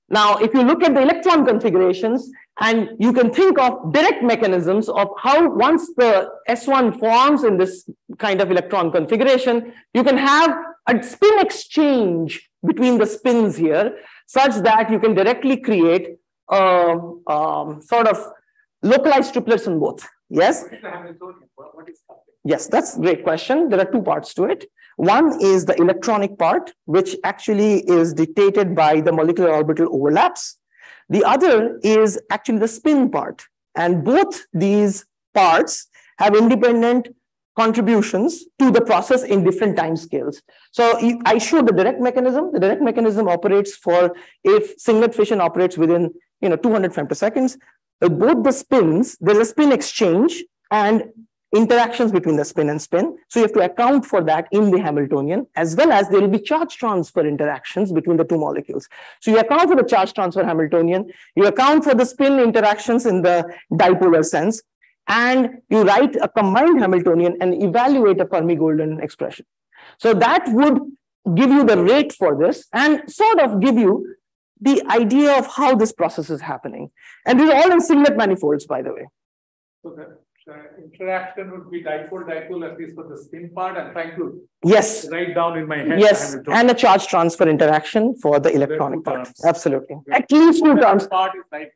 B: Now, if you look at the electron configurations, and you can think of direct mechanisms of how once the S1 forms in this kind of electron configuration, you can have a spin exchange between the spins here, such that you can directly create a, um, sort of localized triplets on both. Yes? Yes, that's a great question. There are two parts to it. One is the electronic part, which actually is dictated by the molecular orbital overlaps. The other is actually the spin part. And both these parts have independent contributions to the process in different time scales. So I showed the direct mechanism. The direct mechanism operates for if singlet fission operates within you know 200 femtoseconds. Both the spins, there's a spin exchange and interactions between the spin and spin. So you have to account for that in the Hamiltonian, as well as there will be charge transfer interactions between the two molecules. So you account for the charge transfer Hamiltonian, you account for the spin interactions in the dipolar sense, and you write a combined Hamiltonian and evaluate a Fermi-Golden expression. So that would give you the rate for this and sort of give you the idea of how this process is happening. And these are all in singlet manifolds, by the way.
E: The uh, interaction would be dipole dipole at least for the spin part. I'm trying to
B: Yes,
E: write down in my head.
B: yes, and a charge transfer interaction for the electronic part.
E: terms.
B: Absolutely. At least two terms.
E: Part is like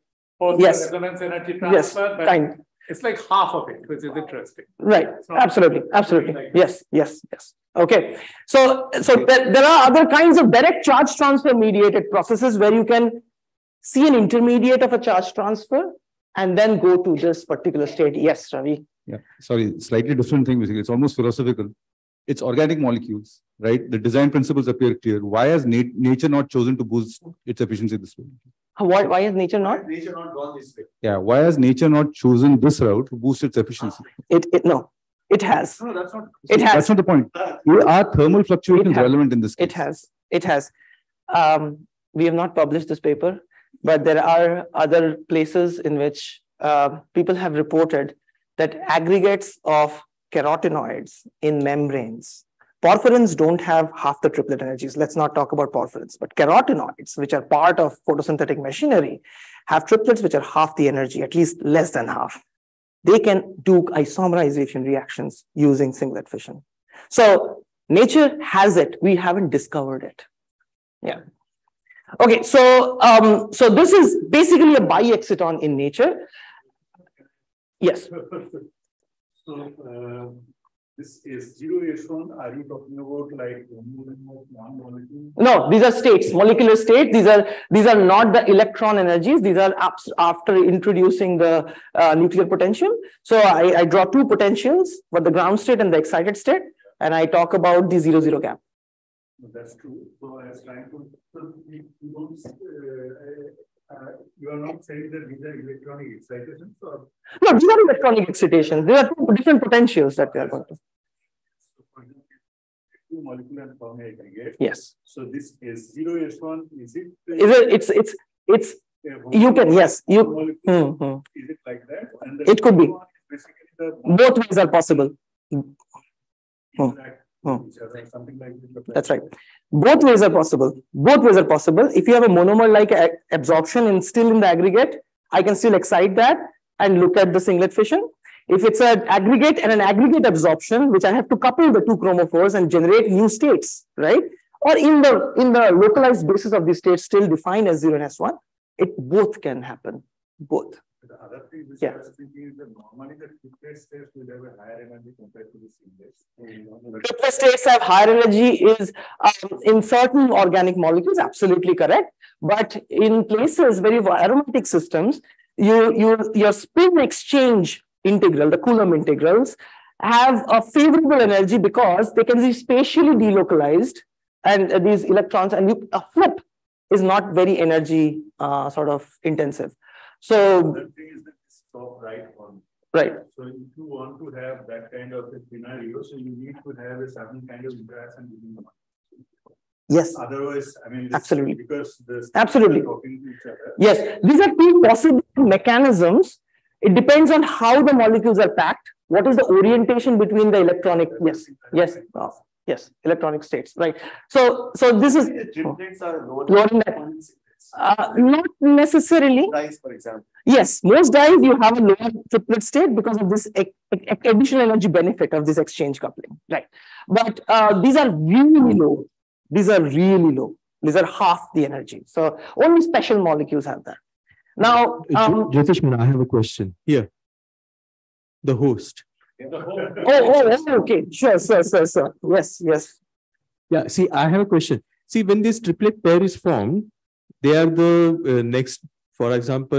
B: Yes.
E: resonance energy
B: Yes,
E: transfer. but
B: kind.
E: It's like half of it, which is interesting.
B: Right, absolutely, absolutely.
E: like-
B: Yes, yes, yes. Okay. So, so there, there are other kinds of direct charge transfer mediated processes where you can see an intermediate of a charge transfer and then go to this particular state. Yes, Ravi.
I: Yeah, sorry, slightly different thing, basically. It's almost philosophical. It's organic molecules, right? The design principles appear clear. Why has nat- nature not chosen to boost its efficiency this way?
B: Why, why is nature not?
C: Nature not gone this way.
I: Yeah, why has nature not chosen this route to boost its efficiency?
B: It, it, no, it has.
C: No, that's not.
B: It has.
I: That's not the point. Are thermal fluctuations relevant in this case?
B: It has, it has. Um, we have not published this paper, but there are other places in which uh, people have reported that aggregates of carotenoids in membranes. Porphyrins don't have half the triplet energies. Let's not talk about porphyrins, but carotenoids, which are part of photosynthetic machinery, have triplets which are half the energy, at least less than half. They can do isomerization reactions using singlet fission. So nature has it. We haven't discovered it. Yeah. Okay, so um, so this is basically a bi-exciton in nature. Yes.
D: So, uh, this is zero one, are you talking about like one molecule?
B: No, these are states, molecular states. These are these are not the electron energies. These are after introducing the uh, nuclear potential. So I, I draw two potentials, but the ground state and the excited state, and I talk about the zero zero gap.
D: That's true. So I was trying to, so you don't, uh, uh, you are not saying that these are electronic excitations or?
B: No, these are electronic excitations. There are two different potentials that we are going to.
D: So for example, Two molecular aggregate.
B: Yes.
D: So this is zero S one, is it?
B: Is it? It's it's it's. You can yes. You.
D: Molecule,
B: hmm.
D: Is it like that?
B: It could be.
D: second one is Basically.
B: Both ways are possible. Hmm. Hmm.
D: with each other, Something like. this.
B: That's right. Both ways are possible. Both ways are possible. If you have a monomer like absorption and still in the aggregate, I can still excite that and look at the singlet fission. If it's an aggregate and an aggregate absorption, which I have to couple the two chromophores and generate new states, right? Or in the in the localized basis of these states still defined as zero and S1, it both can happen. Both.
D: The other thing which
B: Yeah.
D: I was thinking is that normally the states will have a higher energy compared to the singlets.
B: Triplet states have higher energy is um, in certain organic molecules, absolutely correct. But in places where you have aromatic systems, you, you, your spin exchange integral, the Coulomb integrals, have a favorable energy because they can be spatially delocalized and uh, these electrons and you, a flip is not very energy uh, sort of intensive. So,
D: Other thing is that top right one.
B: right,
D: So if you want to have that kind of a scenario, so you need to have a certain kind of interaction between them.
B: yes.
D: Otherwise, I mean.
B: Absolutely.
D: Because the.
B: Absolutely.
D: Talking to each other.
B: Yes, these are two possible mechanisms. It depends on how the molecules are packed. What is the orientation between the electronic? Yes, yes, uh, yes, electronic states, right? So, so this is
C: Triplets are lower.
B: Lower than
C: than
B: that.
C: one singlets.
B: uh, not necessarily.
C: Dice, for example.
B: Yes, most dyes you have a lower triplet state because of this additional energy benefit of this exchange coupling, right? But uh, these are really low. These are really low. These are half the energy. So only special molecules have that. Now, um,
A: Jyotishman, I have a question here. The host.
B: oh, oh, oh, okay, sure, sure, sure, sure. Yes, yes.
A: Yeah, see, I have a question. See, when this triplet pair is formed, they are the uh, next, for example,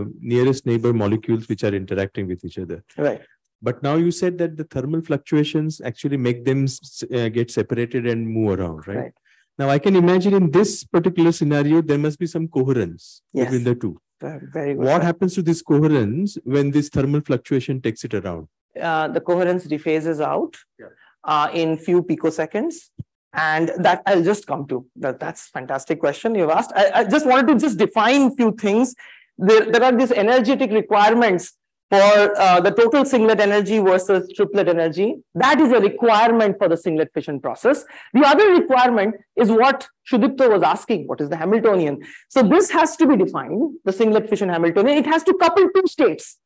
A: uh, nearest neighbor molecules which are interacting with each other.
B: Right.
A: But now you said that the thermal fluctuations actually make them uh, get separated and move around, right?
B: Right.
A: Now I can imagine in this particular scenario, there must be some coherence
B: Yes.
A: between the two.
B: Very good.
A: What happens to this coherence when this thermal fluctuation takes it around?
B: uh, the coherence dephases out
C: Yeah.
B: uh, in few picoseconds. And that I'll just come to. That, that's fantastic question you've asked. I, I just wanted to just define a few things. There, there are these energetic requirements for uh, the total singlet energy versus triplet energy. That is a requirement for the singlet fission process. The other requirement is what Shudipto was asking, what is the Hamiltonian? So this has to be defined, the singlet fission Hamiltonian. It has to couple two states,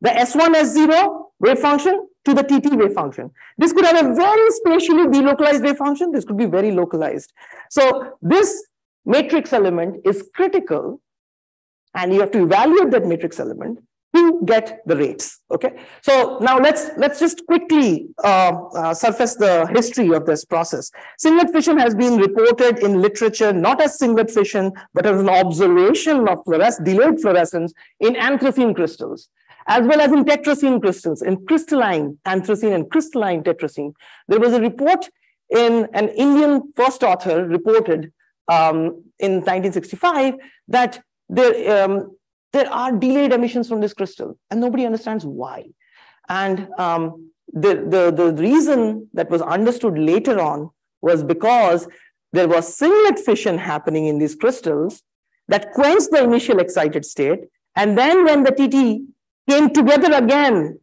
B: the S1, S0 wave function to the TT wave function. This could have a very spatially delocalized wave function. This could be very localized. So this matrix element is critical and you have to evaluate that matrix element to get the rates. Okay, so now let's let's just quickly uh, uh, surface the history of this process. Singlet fission has been reported in literature not as singlet fission but as an observation of fluores delayed fluorescence in anthracene crystals as well as in tetracene crystals, in crystalline anthracene and crystalline tetracene. There was a report in an Indian first author reported um, in 1965 that there, um, there are delayed emissions from this crystal and nobody understands why. And um, the, the, the reason that was understood later on was because there was singlet fission happening in these crystals that quenched the initial excited state. And then when the TT came together again,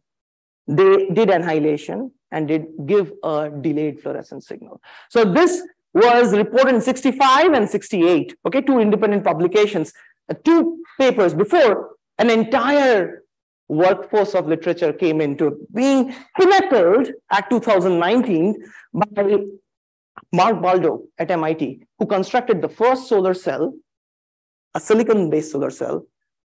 B: they did annihilation and did give a delayed fluorescence signal. So this was reported in 65 and 68, okay, two independent publications, uh, two papers before an entire workforce of literature came into being pinnacled at 2019 by Marc Baldo at MIT, who constructed the first solar cell, a silicon-based solar cell,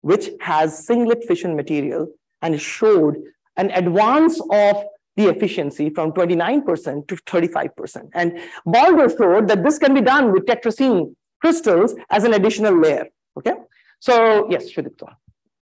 B: which has singlet fission material and showed an advance of the efficiency from 29% to 35%. And Baldo showed that this can be done with tetracene crystals as an additional layer. Okay. So yes, Shudipto.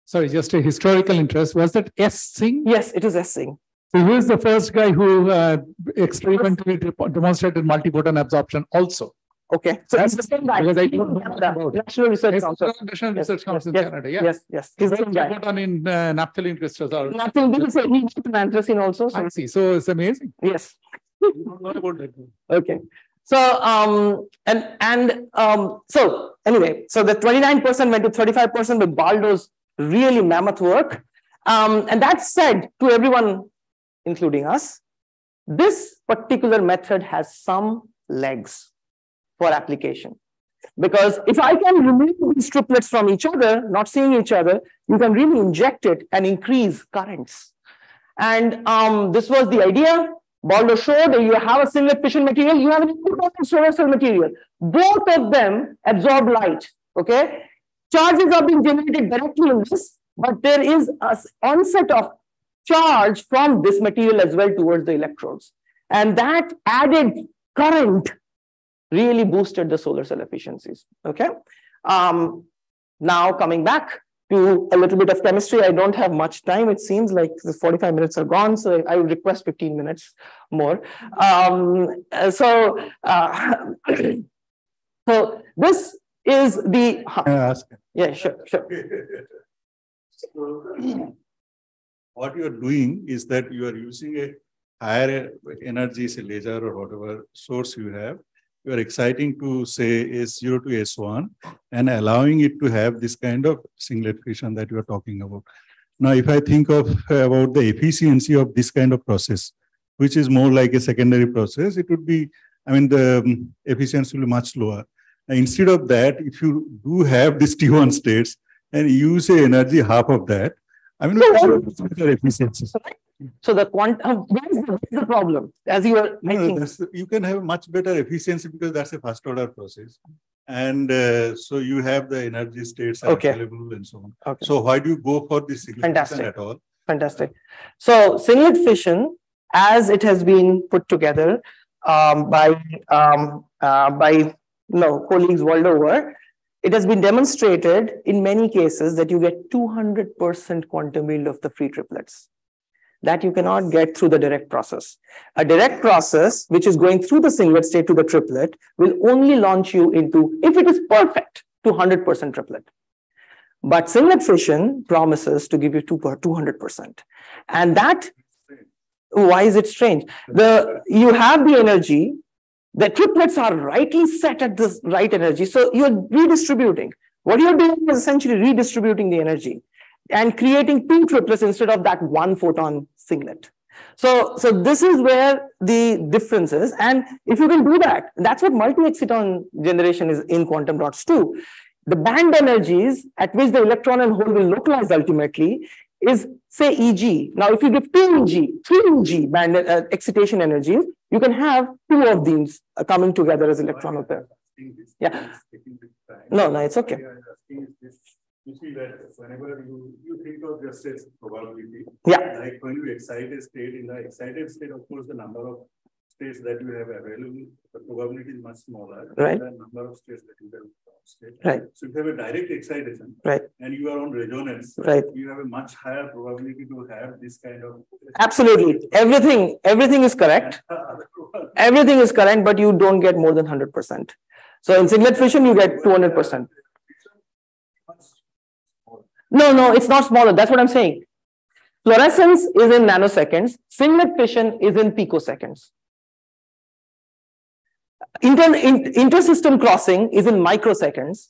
F: Sorry, just a historical interest. Was that S Singh?
B: Yes, it is S-Singh.
F: So who is the first guy who uh, experimentally de- demonstrated multi-photon absorption also?
B: Okay. So
F: That's
B: he's the same guy.
F: because I don't know
B: The
F: about.
B: National Research
F: Yes,
B: Council.
F: National
B: Yes,
F: Research Council
B: yes,
F: in Canada, yeah.
B: Yes, yes. He's the same guy.
F: Photon in uh, naphthalene crystals are.
B: Nothing, this is a he worked in anthracene also. So
F: I see. So it's amazing.
B: yes.
F: You don't know about that.
B: Okay. So um and and um so anyway, so the 29% went to 35% with Baldo's really mammoth work. Um, and that said to everyone, including us, this particular method has some legs for application. Because if I can remove these triplets from each other, not seeing each other, you can really inject it and increase currents. And um, this was the idea. Baldo showed that you have a singlet fission material, you have an independent solar cell material. Both of them absorb light. Okay. Charges are being generated directly in this, but there is an onset of charge from this material as well towards the electrodes. And that added current really boosted the solar cell efficiencies. Okay. Um, now coming back to a little bit of chemistry, I don't have much time. It seems like the 45 minutes are gone, so I would request 15 minutes more. Um, so, uh, so this is the yeah, sure, sure.
D: So, What you are doing is that you are using a higher energy, say laser or whatever source you have. You are exciting to say S0 to S1 and allowing it to have this kind of singlet fission that you are talking about. Now, if I think of about the efficiency of this kind of process, which is more like a secondary process, it would be, I mean, the um, efficiency will be much lower. And instead of that, if you do have this T1 states and use energy half of that, I mean, better efficiency.
B: So the quantum, where's the, the problem? As you were
D: No,
B: making,
D: you can have much better efficiency because that's a first order process. And uh, so you have the energy states
B: Okay.
D: available and so on.
B: Okay.
D: So why do you go for this
B: Fantastic.
D: at all?
B: fantastic. So singlet fission, as it has been put together um, by um, uh, by no colleagues world over, it has been demonstrated in many cases that you get 200% quantum yield of the free triplets. That you cannot get through the direct process. A direct process, which is going through the singlet state to the triplet, will only launch you into, if it is perfect, to 100% triplet. But singlet fission promises to give you two 200%. And that, Why is it strange? The you have the energy, the triplets are rightly set at this right energy, so you're redistributing. What you're doing is essentially redistributing the energy and creating two triplets instead of that one photon singlet. So, so this is where the difference is. And if you can do that, that's what multi-exciton generation is in quantum dots too. The band energies at which the electron and hole will localize ultimately is say EG. Now, if you give 2 EG, 3 EG band uh, excitation energies, you can have two of these uh, coming together as electron pair. Yeah. No, no, it's okay.
D: You see that whenever you, you think of just as probability,
B: Yeah.
D: like when you excite a state, in the excited state, of course, the number of states that you have available, the probability is much smaller. than
B: Right.
D: The number of states that you have. State.
B: Right.
D: So if you have a direct excitation.
B: Right.
D: And you are on resonance.
B: Right.
D: You have a much higher probability to have this kind of.
B: Absolutely. Everything, everything is correct. Everything is correct, but you don't get more than 100%. So in singlet fission, you get 200%. No, no, it's not smaller. That's what I'm saying. Fluorescence is in nanoseconds. Singlet fission is in picoseconds. Inter, in, intersystem crossing is in microseconds.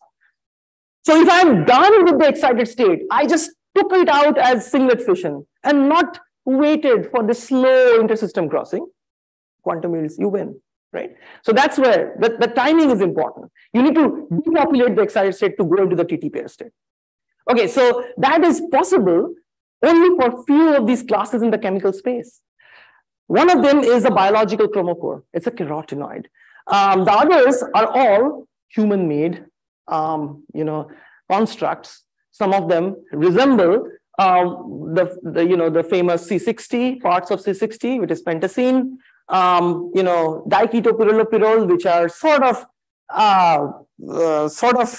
B: So if I'm done with the excited state, I just took it out as singlet fission and not waited for the slow intersystem crossing. Quantum yields, you win, right? So that's where the, the timing is important. You need to depopulate the excited state to go into the TT pair state. Okay, so that is possible only for few of these classes in the chemical space. One of them is a biological chromophore. It's a carotenoid. Um, the others are all human-made, um, you know, constructs. Some of them resemble um, the, the, you know, the famous C60 parts of C60, which is pentacene. Um, you know, diketopyrrolopyrrole, which are sort of, uh, uh, sort of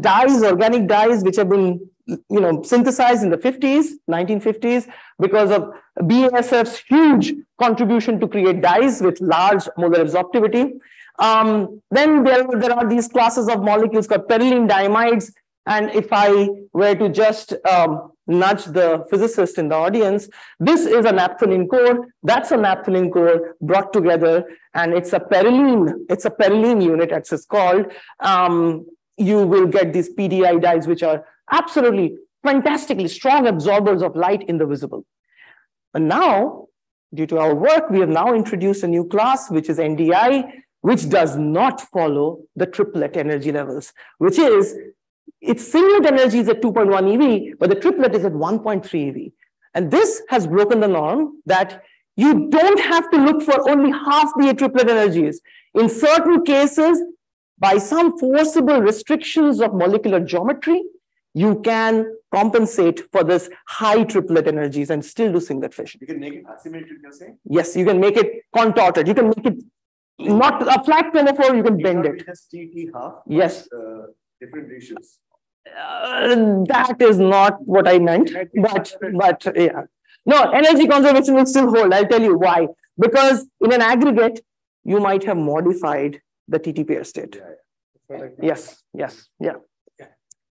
B: dyes, organic dyes, which have been, you know, synthesized in the 50s, 1950s, because of BASF's huge contribution to create dyes with large molar absorptivity. Um, then there, there are these classes of molecules called perylene diimides. And if I were to just um, nudge the physicist in the audience, this is a naphthalene core, that's a naphthalene core brought together, and it's a perylene, it's a perylene unit, as it's called. Um, you will get these PDI dyes, which are absolutely fantastically strong absorbers of light in the visible. And now, due to our work, we have now introduced a new class, which is NDI, which does not follow the triplet energy levels, which is its singlet energy is at 2.1 EV, but the triplet is at 1.3 EV. And this has broken the norm that you don't have to look for only half the triplet energies. In certain cases, by some forcible restrictions of molecular geometry, you can compensate for this high triplet energies and still do singlet fission.
C: You can make it asymmetric, you're saying?
B: Yes, you can make it contorted. You can make it not a flat chromophore, you can bend it.
C: Just TT half.
B: Yes.
C: Uh, different ratios.
B: Uh, that is not what I meant, but but yeah. No, energy conservation will still hold. I'll tell you why. Because in an aggregate, you might have modified the TT pair state. Yes, yes, yeah.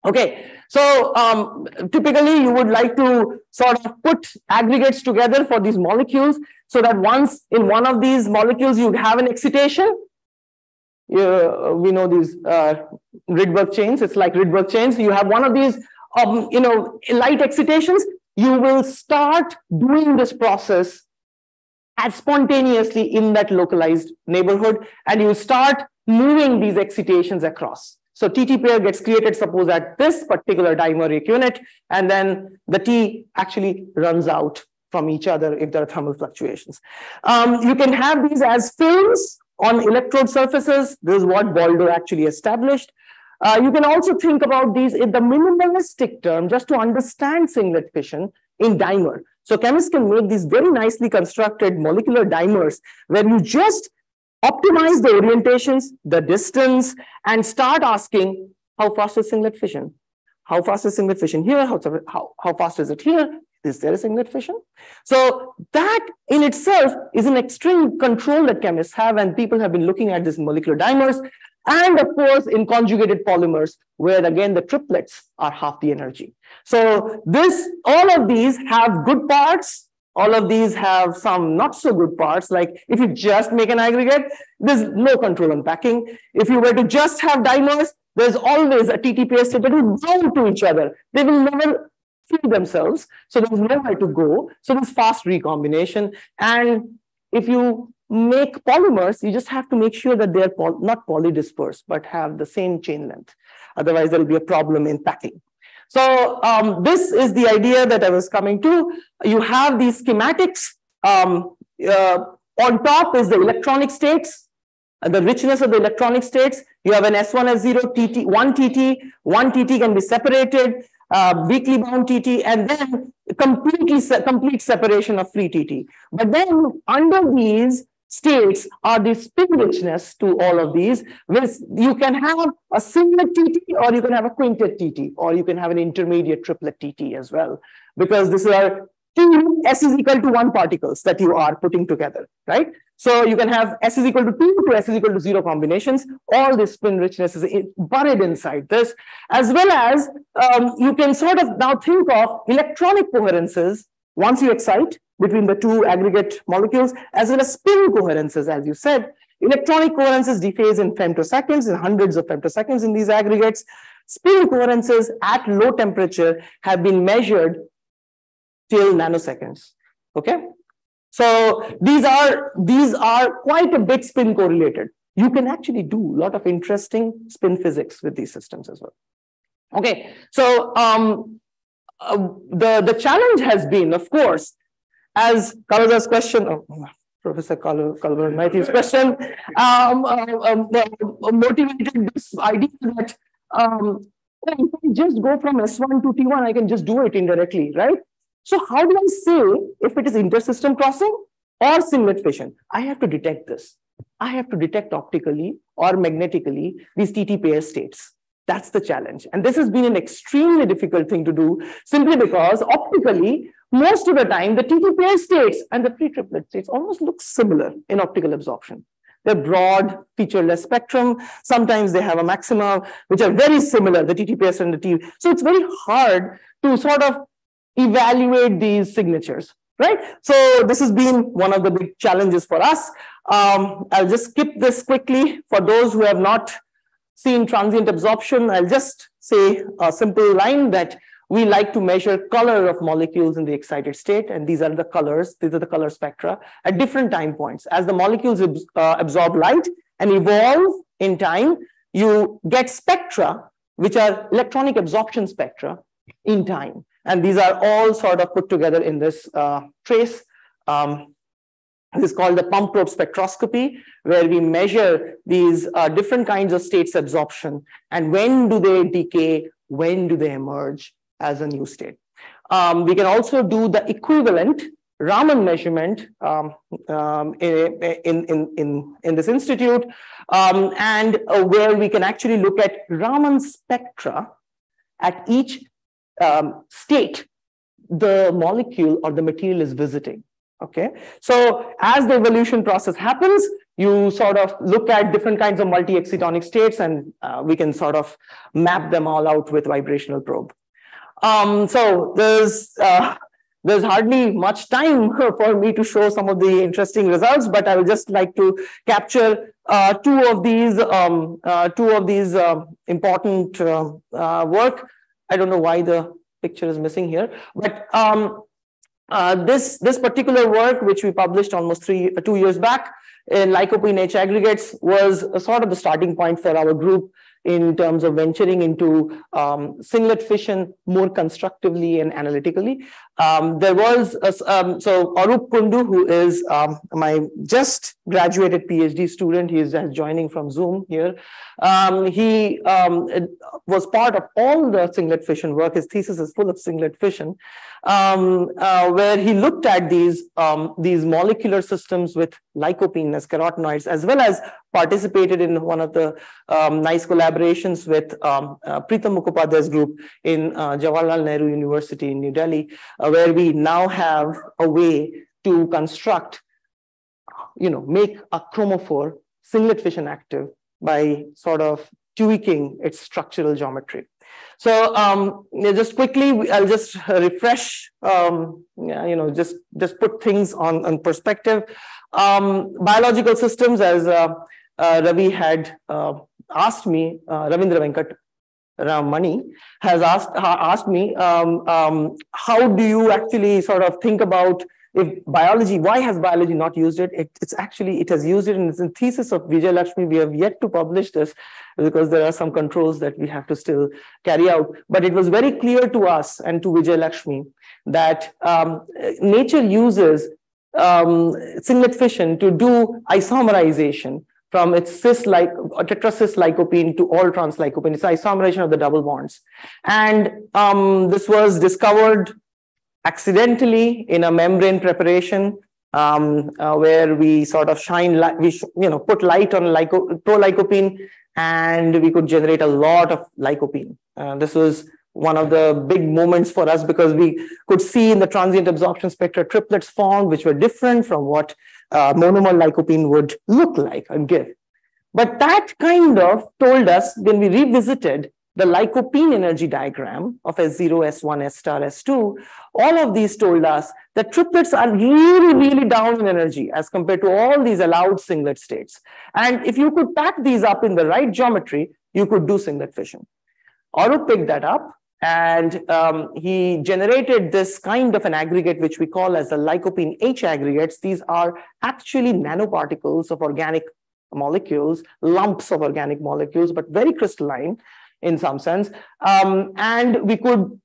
B: Okay, so um, typically you would like to sort of put aggregates together for these molecules so that once in one of these molecules you have an excitation, uh, we know these uh, Rydberg chains, it's like Rydberg chains. You have one of these, um, you know, light excitations, you will start doing this process as spontaneously in that localized neighborhood, and you start moving these excitations across. So TT pair gets created, suppose at this particular dimeric unit, and then the T actually runs out from each other if there are thermal fluctuations. Um, you can have these as films on electrode surfaces. This is what Baldo actually established. Uh, you can also think about these in the minimalistic term, just to understand singlet fission in dimer. So chemists can make these very nicely constructed molecular dimers where you just optimize the orientations, the distance, and start asking how fast is singlet fission? How fast is singlet fission here? How, how, how fast is it here? Is there a singlet fission? So that in itself is an extreme control that chemists have, and people have been looking at these molecular dimers. And of course, in conjugated polymers, where again the triplets are half the energy. So this, all of these have good parts all of these have some not so good parts. Like if you just make an aggregate, there's no control on packing. If you were to just have dimers, there's always a TTPS that will bound to each other. They will never free themselves. So there's nowhere to go. So there's fast recombination. And if you make polymers, you just have to make sure that they're not polydispersed, but have the same chain length. Otherwise, there'll be a problem in packing. So um, this is the idea that I was coming to. You have these schematics. Um, uh, on top is the electronic states, the richness of the electronic states. You have an S1, S0, TT, one TT, one TT can be separated, uh, weakly bound TT, and then completely se complete separation of free TT. But then under these, states are the spin richness to all of these, you can have a singlet TT or you can have a quintet TT or you can have an intermediate triplet TT as well, because these are two S is equal to one particles that you are putting together, right? So you can have S is equal to two to S is equal to zero combinations. All this spin richness is buried inside this, as well as um, you can sort of now think of electronic coherences once you excite between the two aggregate molecules, as well as spin coherences, as you said. Electronic coherences dephase in femtoseconds, in hundreds of femtoseconds in these aggregates. Spin coherences at low temperature have been measured till nanoseconds. Okay, so these are these are quite a bit spin correlated. You can actually do a lot of interesting spin physics with these systems as well. Okay, so um, uh, the the challenge has been, of course, as Kalava's question, oh, Professor Kalvar Matthew's question, um, uh, um, motivated this idea that um, I just go from S1 to T1, I can just do it indirectly, right? So how do I say if it is intersystem crossing or singlet fission? I have to detect this. I have to detect optically or magnetically these TT pair states. That's the challenge. And this has been an extremely difficult thing to do simply because optically, most of the time, the TT pair states and the pre-triplet states almost look similar in optical absorption. They're broad, featureless spectrum. Sometimes they have a maxima, which are very similar, the TT pairs and the T. So it's very hard to sort of evaluate these signatures, right? So this has been one of the big challenges for us. Um, I'll just skip this quickly for those who have not seen transient absorption. I'll just say a simple line that we like to measure color of molecules in the excited state, and these are the colors, these are the color spectra at different time points. As the molecules uh, absorb light and evolve in time, you get spectra, which are electronic absorption spectra in time. And these are all sort of put together in this uh, trace. Um, this is called the pump probe spectroscopy, where we measure these uh, different kinds of states absorption and when do they decay, when do they emerge, as a new state. Um, we can also do the equivalent Raman measurement um, um, in, in, in, in this institute, um, and uh, where we can actually look at Raman spectra at each um, state the molecule or the material is visiting. Okay, so as the evolution process happens, you sort of look at different kinds of multi-excitonic states, and uh, we can sort of map them all out with vibrational probe. Um, so there's uh, there's hardly much time for me to show some of the interesting results, but I would just like to capture uh, two of these um, uh, two of these uh, important uh, work. I don't know why the picture is missing here, but um, Uh, this this particular work, which we published almost three uh, two years back in lycopene H aggregates, was uh, sort of the starting point for our group in terms of venturing into um, singlet fission more constructively and analytically. Um, there was, a, um, so Arup Kundu, who is um, my just graduated PhD student, he is joining from Zoom here. Um, he um, was part of all the singlet fission work. His thesis is full of singlet fission, uh, where he looked at these, these molecular systems with lycopene as carotenoids, as well as participated in one of the nice collaborations with um, uh, Pritam Mukhopadhyay's group in uh, Jawaharlal Nehru University in New Delhi, uh, where we now have a way to construct, you know, make a chromophore singlet fission active by sort of tweaking its structural geometry. So um, just quickly, I'll just refresh, um, you know, just just put things on, on perspective. Um, biological systems, as uh, uh, Ravi had uh, asked me, uh, Ravindra Venkat Ramani has asked asked me, um, um, how do you actually sort of think about if biology, why has biology not used it? it? It's actually, it has used it in the thesis of Vijay Lakshmi. We have yet to publish this because there are some controls that we have to still carry out. But it was very clear to us and to Vijay Lakshmi that um, nature uses um, singlet fission to do isomerization from its cis like tetracis lycopene to all trans lycopene. It's isomerization of the double bonds. And um, this was discovered accidentally in a membrane preparation um, uh, where we sort of shine we you know put light on lyco prolycopene and we could generate a lot of lycopene. Uh, this was one of the big moments for us because we could see in the transient absorption spectra triplets formed which were different from what uh, monomer lycopene would look like and give. But that kind of told us when we revisited the lycopene energy diagram of S0, S1, S star, S2, all of these told us that triplets are really, really down in energy as compared to all these allowed singlet states. And if you could pack these up in the right geometry, you could do singlet fission. Arup picked that up and um, he generated this kind of an aggregate which we call as the lycopene H aggregates. These are actually nanoparticles of organic molecules, lumps of organic molecules, but very crystalline in some sense. Um, and we could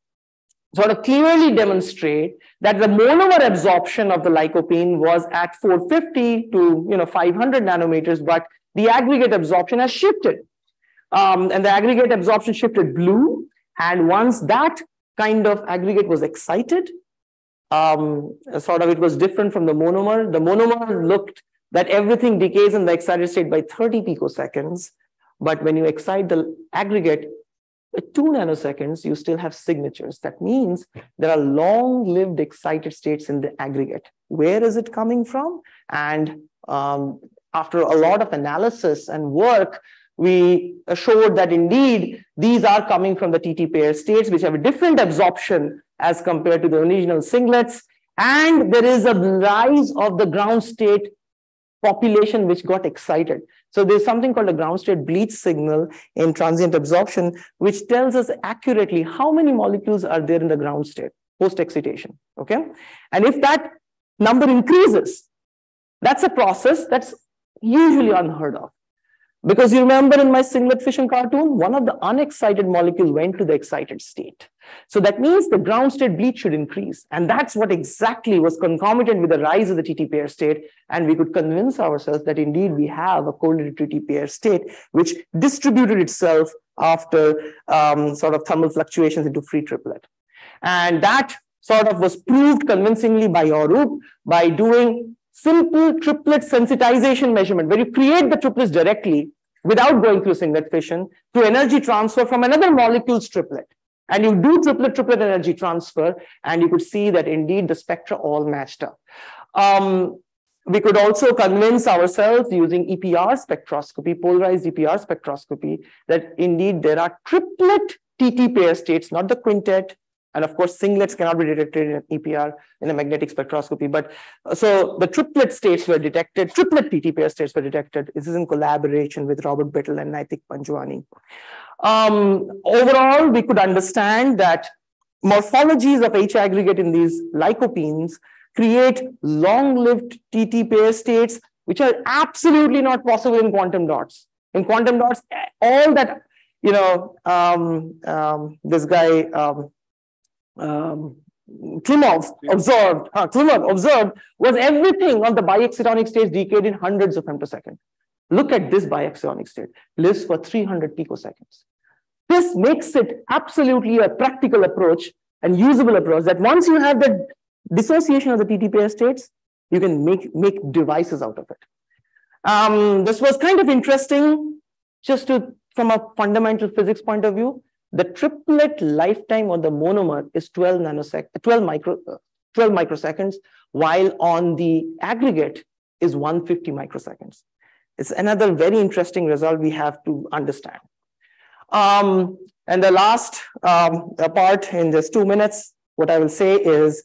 B: sort of clearly demonstrate that the monomer absorption of the lycopene was at 450 to you know 500 nanometers, but the aggregate absorption has shifted. Um, and the aggregate absorption shifted blue. And once that kind of aggregate was excited, um, sort of it was different from the monomer. The monomer looked that everything decays in the excited state by 30 picoseconds. But when you excite the aggregate at two nanoseconds, you still have signatures. That means there are long-lived excited states in the aggregate. Where is it coming from? And um, after a lot of analysis and work, we showed that indeed these are coming from the TT pair states, which have a different absorption as compared to the original singlets. And there is a rise of the ground state population which got excited. So there's something called a ground state bleach signal in transient absorption, which tells us accurately how many molecules are there in the ground state post excitation. Okay. And if that number increases, that's a process that's usually unheard of. Because you remember in my singlet fission cartoon, one of the unexcited molecules went to the excited state. So that means the ground state bleach should increase. And that's what exactly was concomitant with the rise of the TT pair state. And we could convince ourselves that indeed we have a correlated TT pair state, which distributed itself after um, sort of thermal fluctuations into free triplet. And that sort of was proved convincingly by Arup by doing simple triplet sensitization measurement, where you create the triplets directly without going through singlet fission to energy transfer from another molecule's triplet. And you do triplet triplet energy transfer, and you could see that indeed the spectra all matched up. Um, we could also convince ourselves using EPR spectroscopy, polarized EPR spectroscopy, that indeed there are triplet TT pair states, not the quintet, and of course, singlets cannot be detected in an EPR in a magnetic spectroscopy. But uh, so the triplet states were detected, triplet TT pair states were detected. This is in collaboration with Robert Bittl and Naitik Panjwani. Um, overall, we could understand that morphologies of H aggregate in these lycopenes create long-lived TT states, which are absolutely not possible in quantum dots. In quantum dots, all that, you know, um, um, this guy, um, um, Klimov observed, uh, Klimov observed was everything on the biexcitonic state decayed in hundreds of femtosecond. Look at this biexcitonic state, lives for 300 picoseconds. This makes it absolutely a practical approach and usable approach that once you have the dissociation of the TT pair states, you can make, make devices out of it. Um, this was kind of interesting just to, from a fundamental physics point of view the triplet lifetime on the monomer is 12 nanosec 12 micro uh, 12 microseconds while on the aggregate is 150 microseconds it's another very interesting result we have to understand um, And the last um, part in just two minutes, what I will say is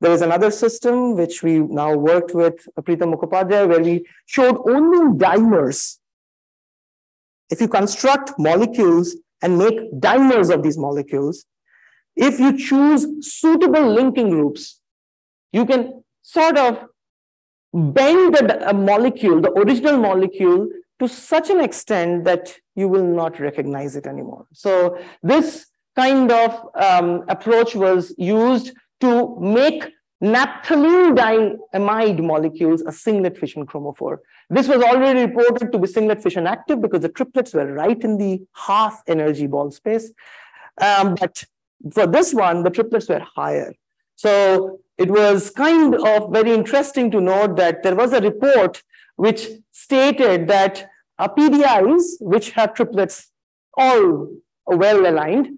B: there is another system which we now worked with Pritam Mukhopadhyay where we showed only dimers. If you construct molecules and make dimers of these molecules, if you choose suitable linking groups, you can sort of bend the molecule, the original molecule, to such an extent that you will not recognize it anymore. So this kind of um, approach was used to make naphthalene diimide molecules a singlet fission chromophore. This was already reported to be singlet fission active because the triplets were right in the half energy ball space. Um, but for this one, the triplets were higher. So it was kind of very interesting to note that there was a report which stated that PDIs, which have triplets all well aligned,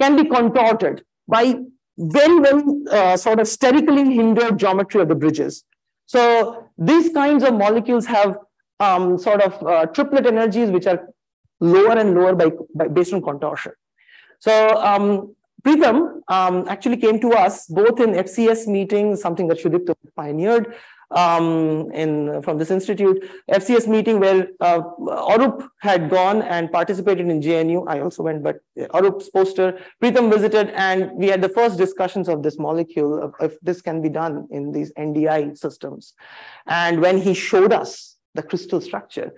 B: can be contorted by very, very uh, sort of sterically hindered geometry of the bridges. So these kinds of molecules have um, sort of uh, triplet energies which are lower and lower by, by based on contortion. So um, Pritam um, actually came to us both in FCS meetings, something that Sudipta pioneered um, in from this institute, FCS meeting where uh, Arup had gone and participated in JNU. I also went, but Arup's poster, Pritam visited, and we had the first discussions of this molecule, of, if this can be done in these NDI systems. And when he showed us the crystal structure,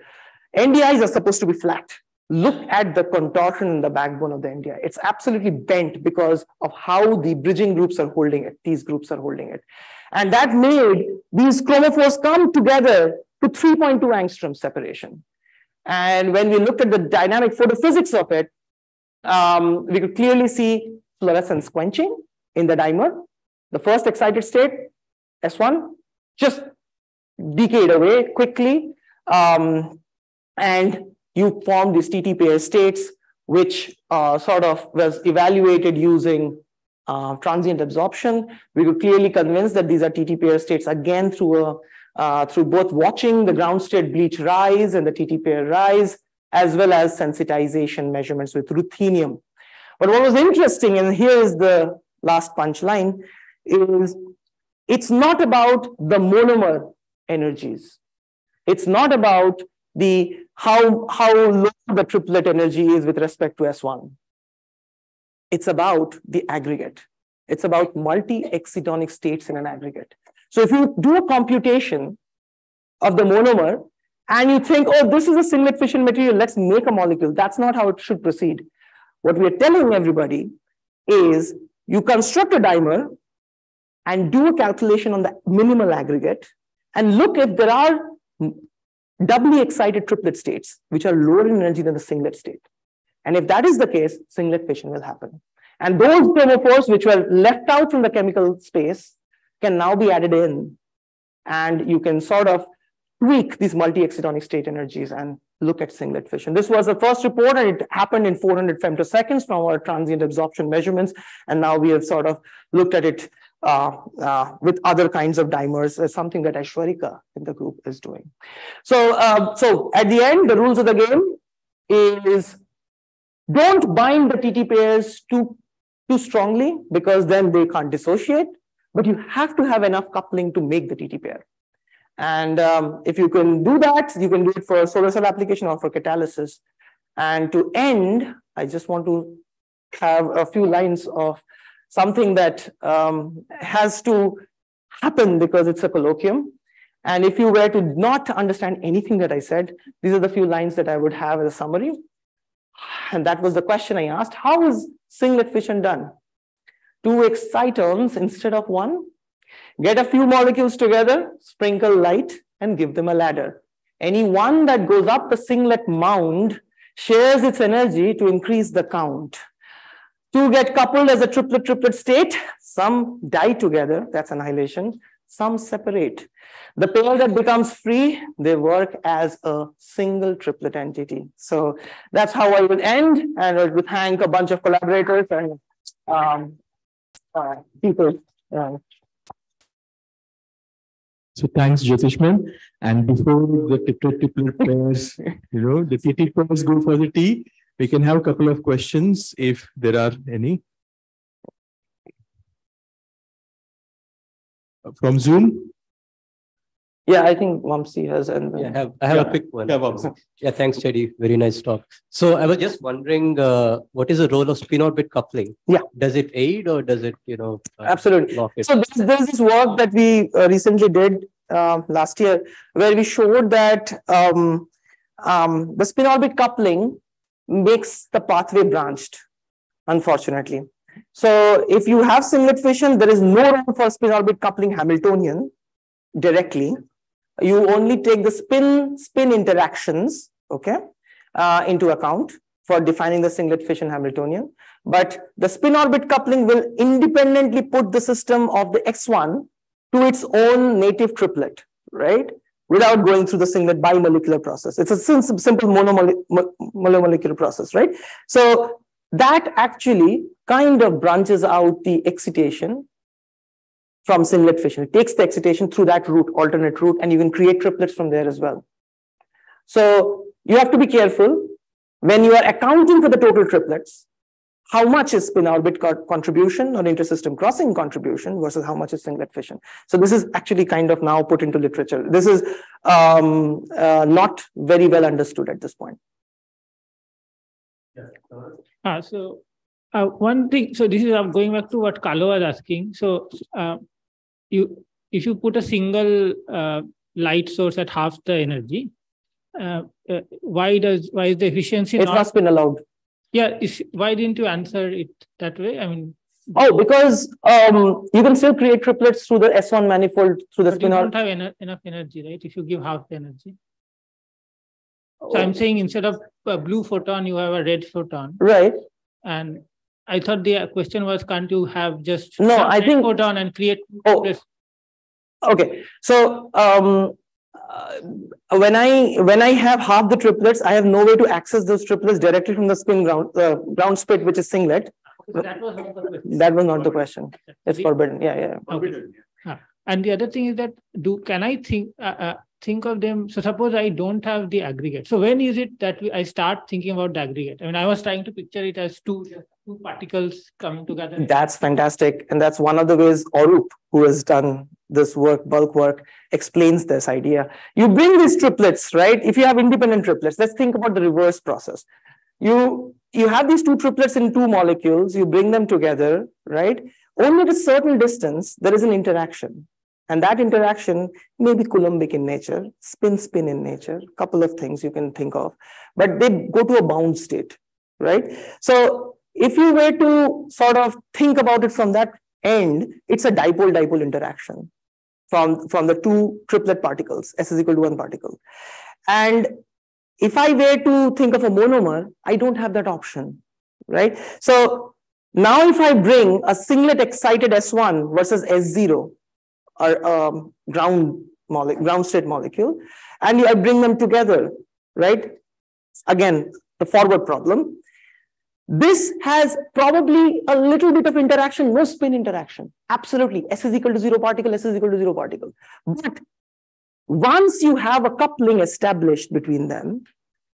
B: NDIs are supposed to be flat look at the contortion in the backbone of the NDI. It's absolutely bent because of how the bridging groups are holding it. These groups are holding it. And that made these chromophores come together to 3.2 angstrom separation. And when we looked at the dynamic photophysics of it, um, we could clearly see fluorescence quenching in the dimer. The first excited state, S1, just decayed away quickly. Um, and you form these TT pair states, which uh, sort of was evaluated using uh, transient absorption. We were clearly convinced that these are TT pair states again through a uh, through both watching the ground state bleach rise and the TT pair rise, as well as sensitization measurements with ruthenium. But what was interesting, and here is the last punchline, is it's not about the monomer energies. It's not about the how, how low the triplet energy is with respect to S1. It's about the aggregate. It's about multi-excitonic states in an aggregate. So if you do a computation of the monomer and you think, oh, this is a singlet fission material, let's make a molecule. That's not how it should proceed. What we're telling everybody is you construct a dimer and do a calculation on the minimal aggregate and look if there are doubly excited triplet states, which are lower in energy than the singlet state. And if that is the case, singlet fission will happen. And those chromophores which were left out from the chemical space can now be added in. And you can sort of tweak these multi-excitonic state energies and look at singlet fission. This was the first report and it happened in 400 femtoseconds from our transient absorption measurements. And now we have sort of looked at it uh, uh, with other kinds of dimers is something that Aishwarika in the group is doing. So, uh, so at the end, the rules of the game is don't bind the TT pairs too, too strongly because then they can't dissociate, but you have to have enough coupling to make the TT pair. And um, if you can do that, you can do it for solar cell application or for catalysis. And to end, I just want to have a few lines of something that um, has to happen because it's a colloquium. And if you were to not understand anything that I said, these are the few lines that I would have as a summary. And that was the question I asked. How is singlet fission done? Two excitons instead of one? Get a few molecules together, sprinkle light, and give them a ladder. Any one that goes up the singlet mound shares its energy to increase the count. Two get coupled as a triplet triplet state. Some die together, that's annihilation. Some separate. The pair that becomes free, they work as a single triplet entity. So that's how I would end, and I would thank a bunch of collaborators and um, uh, people.
H: So thanks, Jyotishman. And before the triplet triplet pairs, you know, the TT pairs go for the T,
A: we can have a couple of questions if there are any. From Zoom?
B: Yeah, I think Vamsi has and.
J: Yeah, I have, I have
A: Yeah.
J: a quick one.
A: Yeah, Vamsi.
J: Yeah, thanks, Teddy. Very nice talk. So I was just wondering, uh, what is the role of spin orbit coupling?
B: Yeah.
J: Does it aid or does it, you know? uh,
B: Absolutely.
J: block it?
B: So there's, there's this work that we uh, recently did uh, last year where we showed that um, um, the spin orbit coupling makes the pathway branched, unfortunately. So if you have singlet fission, there is no room for spin orbit coupling Hamiltonian directly. You only take the spin spin interactions, okay, uh, into account for defining the singlet fission Hamiltonian. But the spin orbit coupling will independently put the system of the X1 to its own native triplet, right? Without going through the singlet bimolecular process. It's a sim- simple monomole- monomolecular process, right? So that actually kind of branches out the excitation from singlet fission. It takes the excitation through that route, alternate route, and you can create triplets from there as well. So you have to be careful when you are accounting for the total triplets, how much is spin orbit contribution or intersystem crossing contribution versus how much is singlet fission. So this is actually kind of now put into literature. This is um, uh, not very well understood at this point.
K: Ah, so uh, one thing, so this is uh, going back to what Carlo was asking. So uh, you, if you put a single uh, light source at half the energy, uh, uh, why does why is the efficiency
B: It's
K: not?
B: not spin allowed.
K: Yeah, is, why didn't you answer it that way? I mean,
B: Oh, because um, you can still create triplets through the S1 manifold through the
K: but you don't have enough, enough energy, right? If you give half the energy. So I'm saying instead of a blue photon, you have a red photon.
B: Right.
K: And I thought the question was, can't you have just
B: No, I
K: red
B: think-
K: photon and create
B: Oh,
K: triplets?
B: Okay, so um, uh, when I when I have half the triplets, I have no way to access those triplets directly from the spin ground uh, ground split, which is singlet.
K: That was not the question.
B: That was not the question. It's
K: The-
B: forbidden. Yeah, yeah.
K: Okay. Ah, And the other thing is that do can I think uh, uh, think of them? So suppose I don't have the aggregate. So when is it that we, I start thinking about the aggregate? I mean, I was trying to picture it as two two particles coming together.
B: That's fantastic, and that's one of the ways Arup, who has done this work, bulk work, explains this idea. You bring these triplets, right? If you have independent triplets, let's think about the reverse process. You you have these two triplets in two molecules. You bring them together, right? Only at a certain distance there is an interaction, and that interaction may be Coulombic in nature, spin-spin in nature. A couple of things you can think of, but they go to a bound state, right? So if you were to sort of think about it from that end, it's a dipole-dipole interaction from, from the two triplet particles, S is equal to one particle. And if I were to think of a monomer, I don't have that option, right? So now if I bring a singlet excited S1 versus S0, or um, ground, ground state molecule, and I bring them together, right? Again, the forward problem. This has probably a little bit of interaction, no spin interaction. Absolutely. S is equal to zero particle, S is equal to zero particle. But once you have a coupling established between them,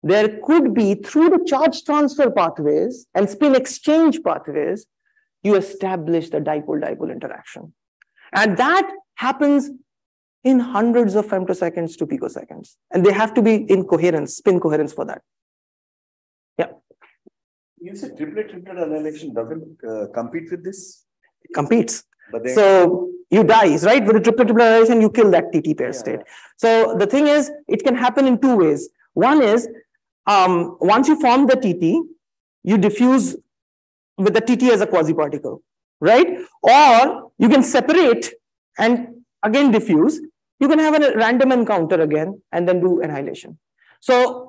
B: there could be through the charge transfer pathways and spin exchange pathways, you establish the dipole-dipole interaction. And that happens in hundreds of femtoseconds to picoseconds. And they have to be in coherence, spin coherence for that. Yeah.
C: You said triplet triplet annihilation doesn't uh, compete with this,
B: It competes.
C: but then.
B: So you dies, right? With a triplet triplet annihilation, you kill that TT pair
C: Yeah,
B: state. So the thing is, it can happen in two ways. One is, um, once you form the TT, you diffuse with the TT as a quasi-particle, right? Or you can separate and again diffuse. You can have a random encounter again and then do annihilation. So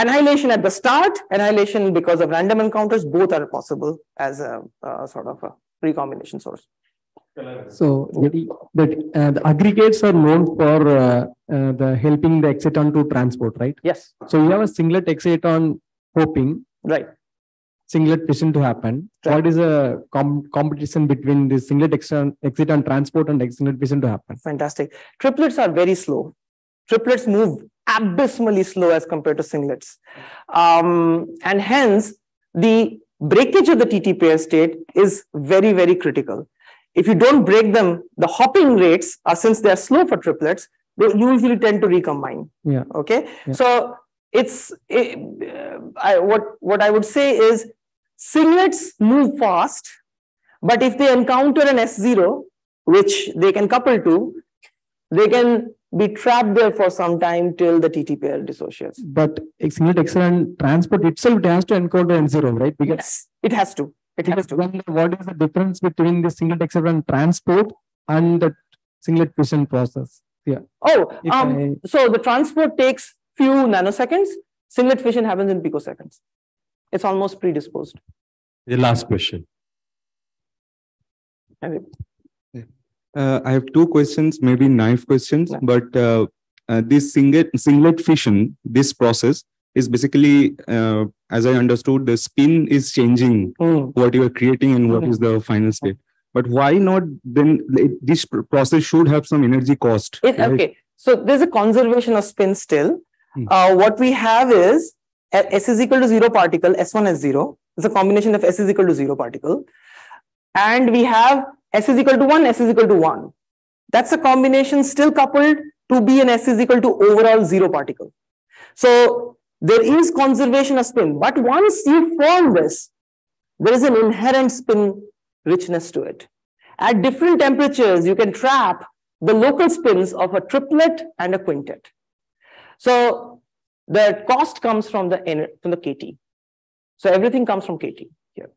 B: annihilation at the start, annihilation because of random encounters, both are possible as a, uh sort of a recombination source.
H: So the, the, uh, the aggregates are known for uh, uh, the helping the exciton to transport, right?
B: Yes,
H: So you have a singlet exciton hoping
B: right.
H: singlet fission to happen.
B: Right.
H: What is a com- competition between the singlet exciton, exciton transport and singlet fission to happen?
B: Fantastic. Triplets are very slow. Triplets move abysmally slow as compared to singlets. Um, and hence, the breakage of the TT pair state is very, very critical. If you don't break them, the hopping rates, are since they are slow for triplets, they usually tend to recombine.
H: Yeah.
B: Okay.
H: Yeah.
B: So it's it, uh, I, what what I would say is singlets move fast, but if they encounter an S0, which they can couple to, they can be trapped there for some time till the TT pair dissociates.
H: But singlet exciton transport itself it has to encounter N0, right? Because
B: Yes, it has to. It has to.
H: when, what is the difference between the singlet exciton transport and the singlet fission process? Yeah.
B: Oh,
H: If
B: um, so the transport takes few nanoseconds. Singlet fission happens in picoseconds. It's almost predisposed.
A: The last question.
L: Uh, I have two questions, maybe knife questions,
B: Yeah.
L: but uh, uh, this singlet singlet fission, this process is basically, uh, as I understood, the spin is changing
B: Mm.
L: what you are creating and what
B: Mhm.
L: is the final state. But why not then? it- This pr- process should have some energy cost.
B: It,
L: right?
B: okay, so there's a conservation of spin still. Uh, what we have is S is equal to zero particle, S1 is zero. It's a combination of S is equal to zero particle. And we have S is equal to one, S is equal to one. That's a combination still coupled to be an S is equal to overall zero particle. So there is conservation of spin, but once you form this, there is an inherent spin richness to it. At different temperatures, you can trap the local spins of a triplet and a quintet. So the cost comes from the ener- from the KT. So everything comes from KT here.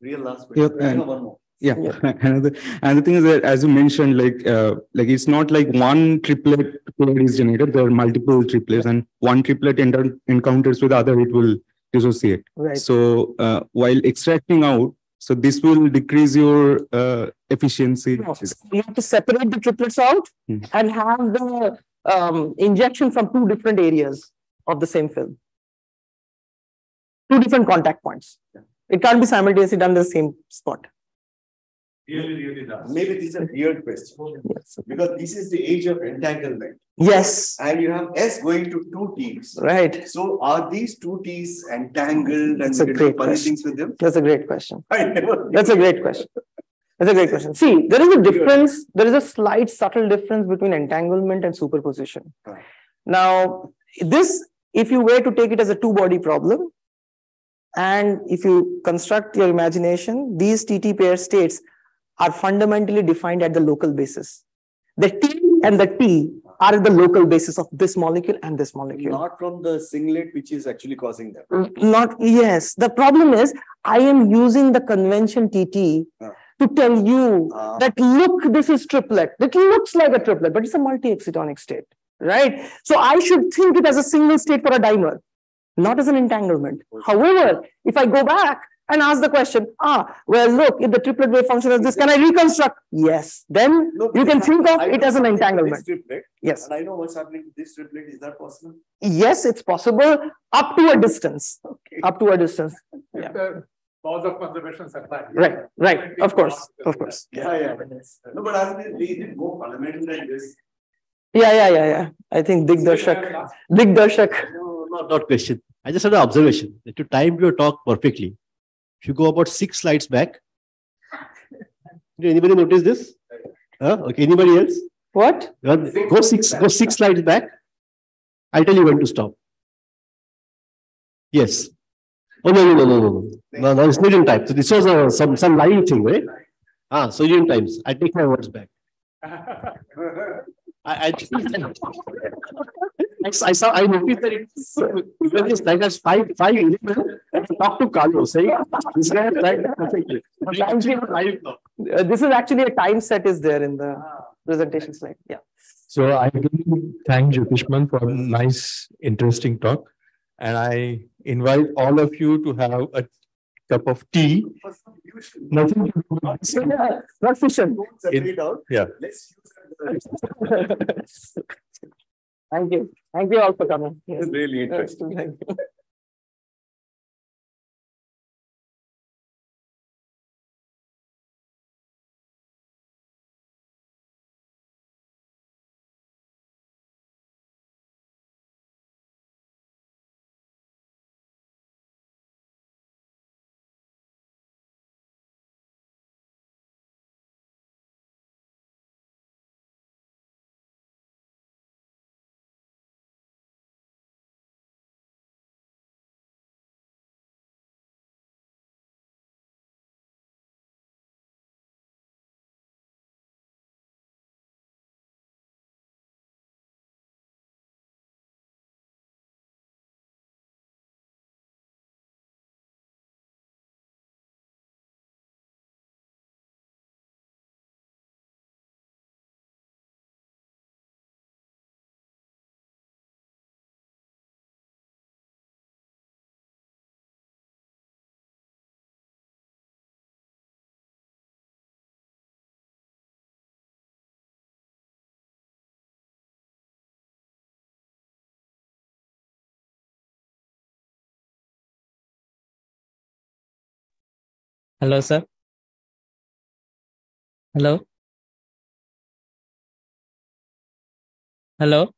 C: Real last question. I
L: and-
C: one more.
L: Yeah, another and the thing is that as you mentioned, like uh, like it's not like one triplet is generated. There are multiple triplets, and one triplet enter, encounters with other, it will dissociate.
B: Right.
L: So uh, while extracting out, so this will decrease your uh, efficiency.
B: No, You have to separate the triplets out
L: Hmm.
B: and have the um, injection from two different areas of the same film. Two different contact points. It can't be simultaneously done in the same spot.
E: Really, really does.
C: Maybe this is a weird question.
B: Yes.
C: Because this is the age of entanglement.
B: Yes,
C: And you have S going to two T's.
B: right.
C: So are these two T's entangled and
B: That's a
C: you can do
B: great
C: funny
B: question.
C: things with them?
B: That's a great question.
C: I never.
B: That's a great question. That's a great question. See, there is a difference, there is a slight subtle difference between entanglement and superposition.
C: Right.
B: Now, this, if you were to take it as a two-body problem, and if you construct your imagination, these TT pair states are fundamentally defined at the local basis. The T and the T are the local basis of this molecule and this molecule.
C: Not from the singlet which is actually causing them.
B: Not, yes. The problem is, I am using the convention TT
C: Ah.
B: to tell you
C: Ah.
B: that look, this is triplet. It looks like a triplet, but it's a multi-excitonic state, right? So I should think it as a single state for a dimer, not as an entanglement. However, if I go back and ask the question, ah, well, look, if the triplet wave function is this, can I reconstruct? Yes. Then
C: No,
B: you can think of
C: I
B: it as an entanglement.
C: This triplet,
B: Yes.
C: and I know what's happening to this triplet. Is that possible?
B: Yes, it's possible up to a distance,
C: Okay.
B: up to a distance.
E: If the laws of conservation apply.
B: Right, right. Of course, of course.
C: Yeah, yeah. No, but I think they they go fundamental like this.
B: Yeah, yeah, yeah, yeah. I think Dig Darshak, Dig Darshak.
M: No, not, not question. I just had an observation that you timed your talk perfectly. If you go about six slides back, did anybody notice this? Huh? Okay, anybody else?
B: What?
M: Go six, go six slides back. I'll tell you when to stop. Yes. Oh, no, no, no, no, no. No, no, it's medium time. So this was a, some, some lying thing, right? Ah, so medium times. I take my words back. I, I I saw, I noticed that it's, when this guy has five, five, eleven, I talk to Carlos, saying, this guy has tried that perfectly. But it's actually not live now.
B: Uh, This is actually a time set is there in the presentation slide. Yeah.
A: So I really thank Jyotishman for a nice, interesting talk. And I invite all of you to have a cup of tea. Nothing to do with this.
B: Yeah, Not fission.
C: Don't separate out.
A: Yeah.
C: Let's use that.
B: Thank you. Thank you all for coming.
C: It's really interesting.
B: Thank you.
N: Hello, sir. Hello. Hello.